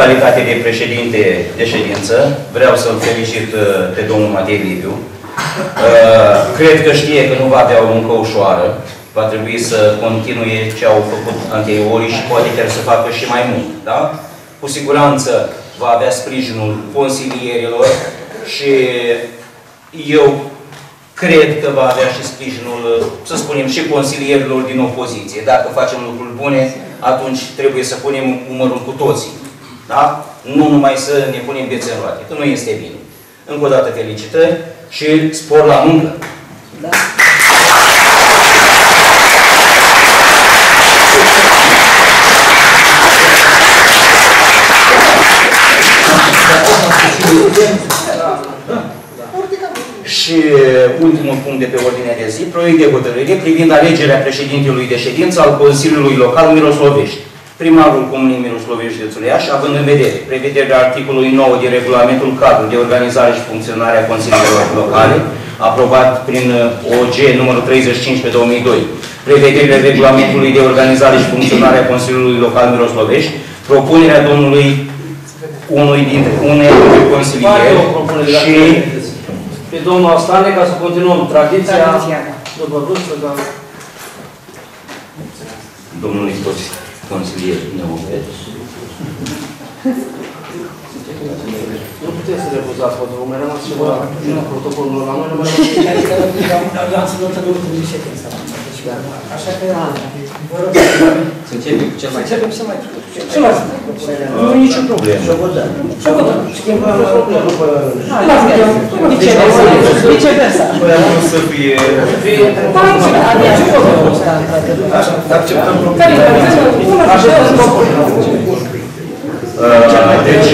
calitate de președinte de ședință, vreau să-l felicit uh, pe domnul Matei Liviu. Uh, Cred că știe că nu va avea o muncă ușoară, va trebui să continue ce au făcut anteriorii și poate chiar să facă și mai mult. Da? Cu siguranță va avea sprijinul consilierilor și eu cred că va avea și sprijinul, să spunem, și consilierilor din opoziție. Dacă facem lucruri bune, atunci trebuie să punem umărul cu toții. Da? Nu numai să ne punem bețe în roate, că nu este bine. Încă o dată felicitări și spor la muncă. Da. Și ultimul punct de pe ordinea de zi, proiect de hotărâre privind alegerea președintelui de ședință al Consiliului Local Miroslovești. Primarul Comunii Miroslovești de Iași, având în vedere prevederea articolului 9 din regulamentul cadru de organizare și funcționare a Consiliilor Locale, aprobat prin uh, OG numărul 35 pe 2002, prevederile regulamentului de organizare și funcționare a Consiliului Local Miroslovești, propunerea domnului unui dintre unei dintre Face consilieri o propunere, dacă și permiteți. Pe domnul Astane, ca să continuăm tradiția, Tradiția, da. după vârstă, dar... domnului toți consilieri neovet. Nu puteți să refuzați, poate vom mai rămas ceva în protocolul la noi, nu mai rămas. Vreau să notăm ultimul de ședință. Așa că, vă rog, Să începem cu cel mai începem să mai... Ce mai sunt? Nu e nicio problemă. Și o votăm. Schimbăm după... Viceversa. Viceversa. Nu să fie... Acceptăm Uh, Deci,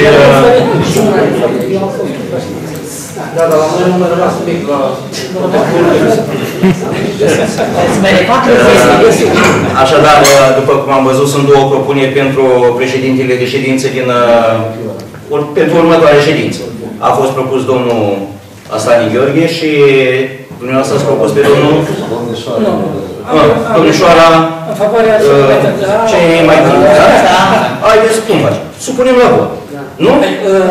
Da, dar la noi nu mai rămas nimic la... așadar, după cum am văzut, sunt două propuneri pentru președintele de ședință din, uh, ur- pentru următoarea ședință. A fost propus domnul Astani Gheorghe și dumneavoastră ați propus pe domnul Ah, domnișoara În favoarea uh, ce e mai bine, da? Haideți, cum facem? Supunem la vot. Nu?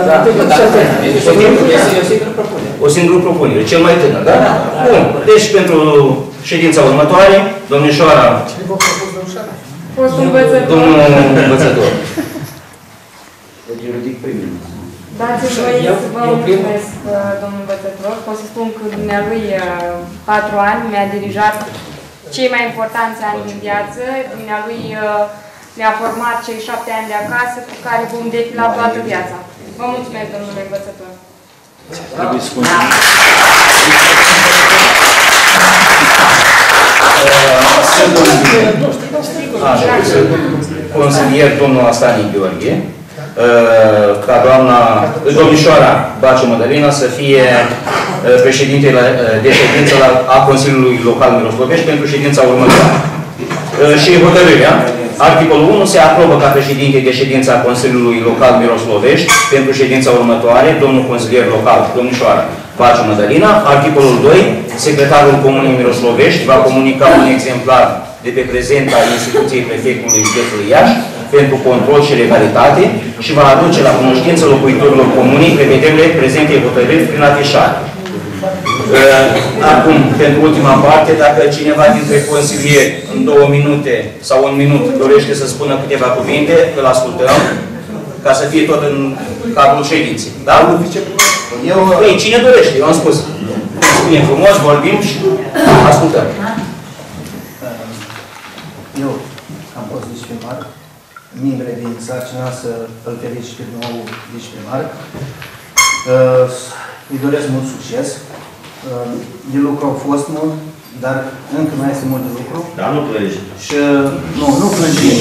Da, E o singură propunere. O singură propunere, cel mai tânăr, da? Bun. Deci pentru ședința următoare, domnișoara, Fost învățător. domnul învățător. Deci eu ridic primul. Dați-mi Și voie eu- să vă eu primul- mulțumesc, uh, domnul învățător. Pot să spun că dumnealui uh, patru ani mi-a dirijat cei mai importanți ani din viață. Dumnealui uh, mi-a format cei șapte ani de acasă cu care vom defila toată viața. Vă mulțumesc, domnule învățător. Trebuie să continuăm. Așa, consilier domnul Astani Gheorghe, uh, ca doamna, domnișoara Baciu Mădălina să fie uh, președinte la- uh, de ședință la, a Consiliului Local Miroslovești pentru ședința următoare. Uh, Și hotărârea, articolul 1 se aprobă ca președinte de ședință a Consiliului Local Miroslovești pentru ședința următoare, domnul consilier local, domnișoara Baciu Mădălina. Articolul 2, secretarul Comunei Miroslovești va comunica un exemplar de pe prezenta instituției prefectului județului Iași pentru control și legalitate și va aduce la cunoștință locuitorilor comunii prevederile prezentei hotărâri prin afișare. Uh, Acum, pentru ultima parte, dacă cineva dintre consilieri în două minute sau un minut dorește să spună câteva cuvinte, îl ascultăm, ca să fie tot în cadrul ședinței. Da? Eu, Păi, cine dorește? Eu am spus. Spunem frumos, vorbim și ascultăm. eu am fost viceprimar, mie revin sarcina să îl felicit pe nou viceprimar. Uh, Îi doresc mult succes. Uh, De lucru au fost mult, dar încă mai este mult de lucru. Dar nu pleci. Și nu, nu plângim.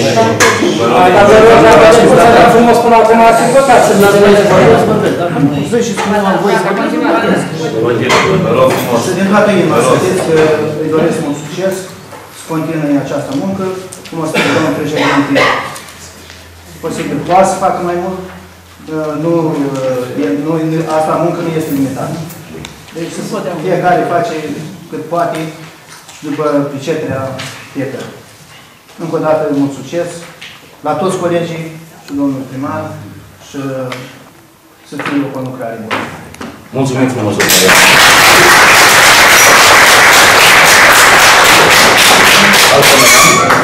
Dar vă rog, dacă ați spus așa frumos până acum, ați votat să dați mai Zici și cum am voie să Vă rog frumos. Să din toată inima, Vă să rog. vedeți că îi doresc mult succes, să continue această muncă, cum o spune domnul președinte, posibil poate să facă mai mult, uh, nu, uh, e- nu, asta muncă nu este limitată. Deci să fiecare face cât poate și după priceperea fiecare. Încă o dată mult succes la toți colegii și domnul primar și uh, să fie o conlucrare bună. Mulțumim frumos, domnule.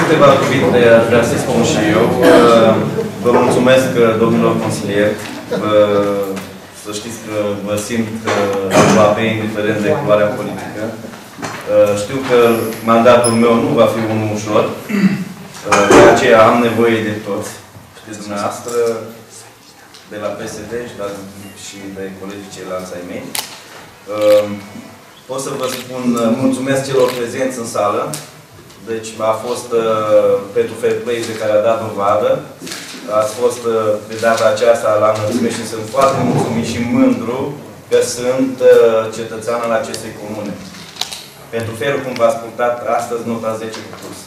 Câteva cuvinte aș vrea să spun și eu. Uh, Vă mulțumesc, uh, domnilor consilieri. Vă- Să știți că mă simt uh, aproape indiferent de culoarea politică. Uh, Știu că mandatul meu nu va fi unul ușor. Uh, De aceea am nevoie de toți. Știți dumneavoastră, de la PSD și, la, și de colegii ceilalți ai mei. Uh, Pot să vă spun uh, mulțumesc celor prezenți în sală. Deci a fost uh, pentru fair play de care a dat dovadă. Ați fost uh, de data aceasta la înălțime și sunt foarte mulțumit și mândru că sunt uh, cetățean al acestei comune. Pentru felul cum v-ați purtat astăzi nota 10 cu plus.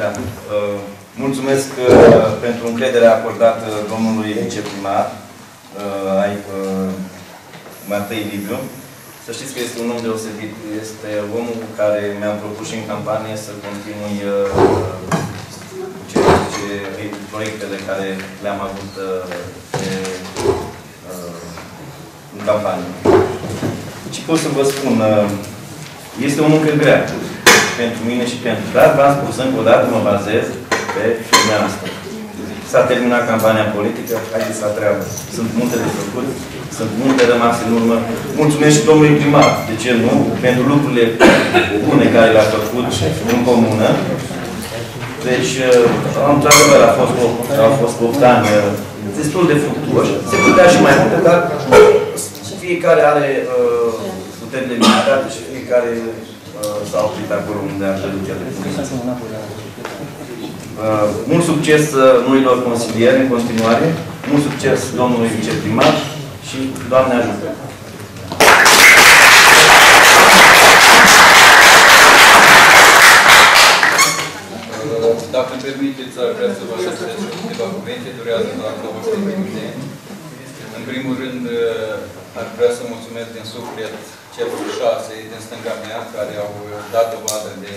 Da. Uh, Mulțumesc uh, pentru încrederea acordată domnului viceprimar uh, ai uh, Matei Liviu. Să știți că este un om deosebit. Este omul cu care mi-am propus și în campanie să continui uh, ceea ce, proiectele care le-am avut uh, pe, uh, în campanie. Și pot să vă spun, uh, este o muncă grea pentru mine și pentru dar v-am spus încă o dată, mă bazez pe dumneavoastră. S-a terminat campania politică, haideți la treabă. Sunt multe de făcut, sunt multe rămase în urmă. Mulțumesc și domnului primar, de ce nu, pentru lucrurile bune care le-a făcut în comună. Deci, uh, într-adevăr, a fost, o, a fost 8 ani uh, destul de fructuoși. Se putea și mai multe, dar fiecare are uh, puterile limitate și fiecare uh, s-a oprit acolo unde a crezut el de bine. Uh, mult succes uh, noilor consilieri în continuare, mult succes domnului viceprimar și Doamne ajută! Dacă îmi permiteți, aș vrea să vă răspundesc câteva cuvinte, durează doar două trei minute. În primul rând, aș vrea să mulțumesc din suflet celor șase din stânga mea care au dat dovadă de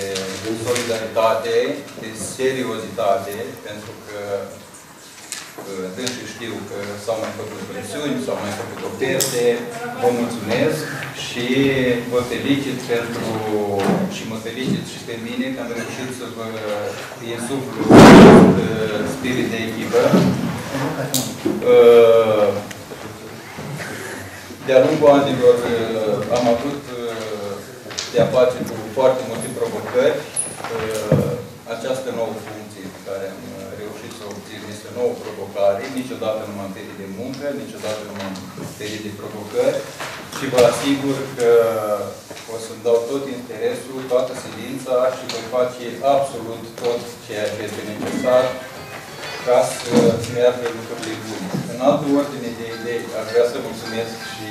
solidaritate, de seriozitate, pentru că Uh, Dânsii știu că s-au mai făcut presiuni, s-au mai făcut oferte. Vă mulțumesc și vă felicit pentru și mă felicit și pe mine că am reușit să vă insuflu acest uh, spirit de echipă. Uh, De-a lungul anilor uh, am avut uh, de-a face cu foarte multe provocări. Uh, Această nouă funcție pe care am uh, reușit să o obțin este o nouă provocare, niciodată nu m-am ferit de muncă, niciodată nu m-am ferit de provocări și vă asigur că o să-mi dau tot interesul, toată silința și voi face absolut tot ceea ce este necesar ca să meargă lucrurile bune. În altă ordine de idei, aș vrea să mulțumesc și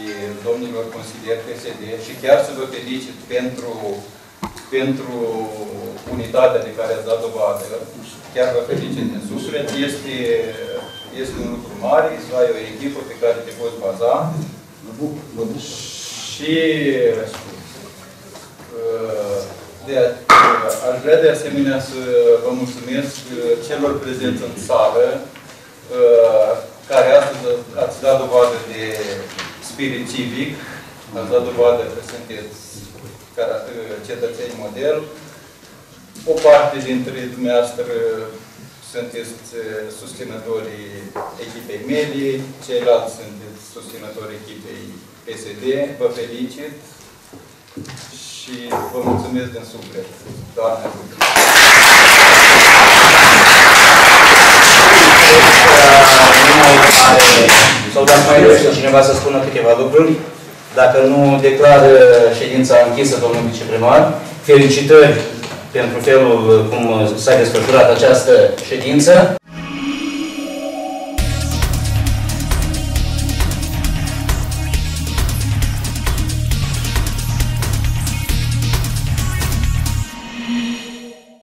domnilor consilieri PSD și chiar să vă felicit pentru, pentru unitatea de care ați dat dovadă. Chiar vă felicit din suflet. Este, este un lucru mare să ai o echipă pe care te poți baza. Și uh, de, uh, aș vrea de asemenea să vă mulțumesc uh, celor prezenți în sală, uh, care astăzi ați dat dovadă de spirit civic, ați dat dovadă că sunteți cara- uh, cetățeni model. O parte dintre dumneavoastră sunteți uh, susținătorii echipei mele, ceilalți sunteți susținătorii echipei PSD. Vă felicit și vă mulțumesc din suflet. Doamne ajută! Mai are, sau dacă mai dorește cineva să spună câteva lucruri, dacă nu declară ședința închisă, domnul viceprimar, felicitări pentru felul cum s-a desfășurat această ședință.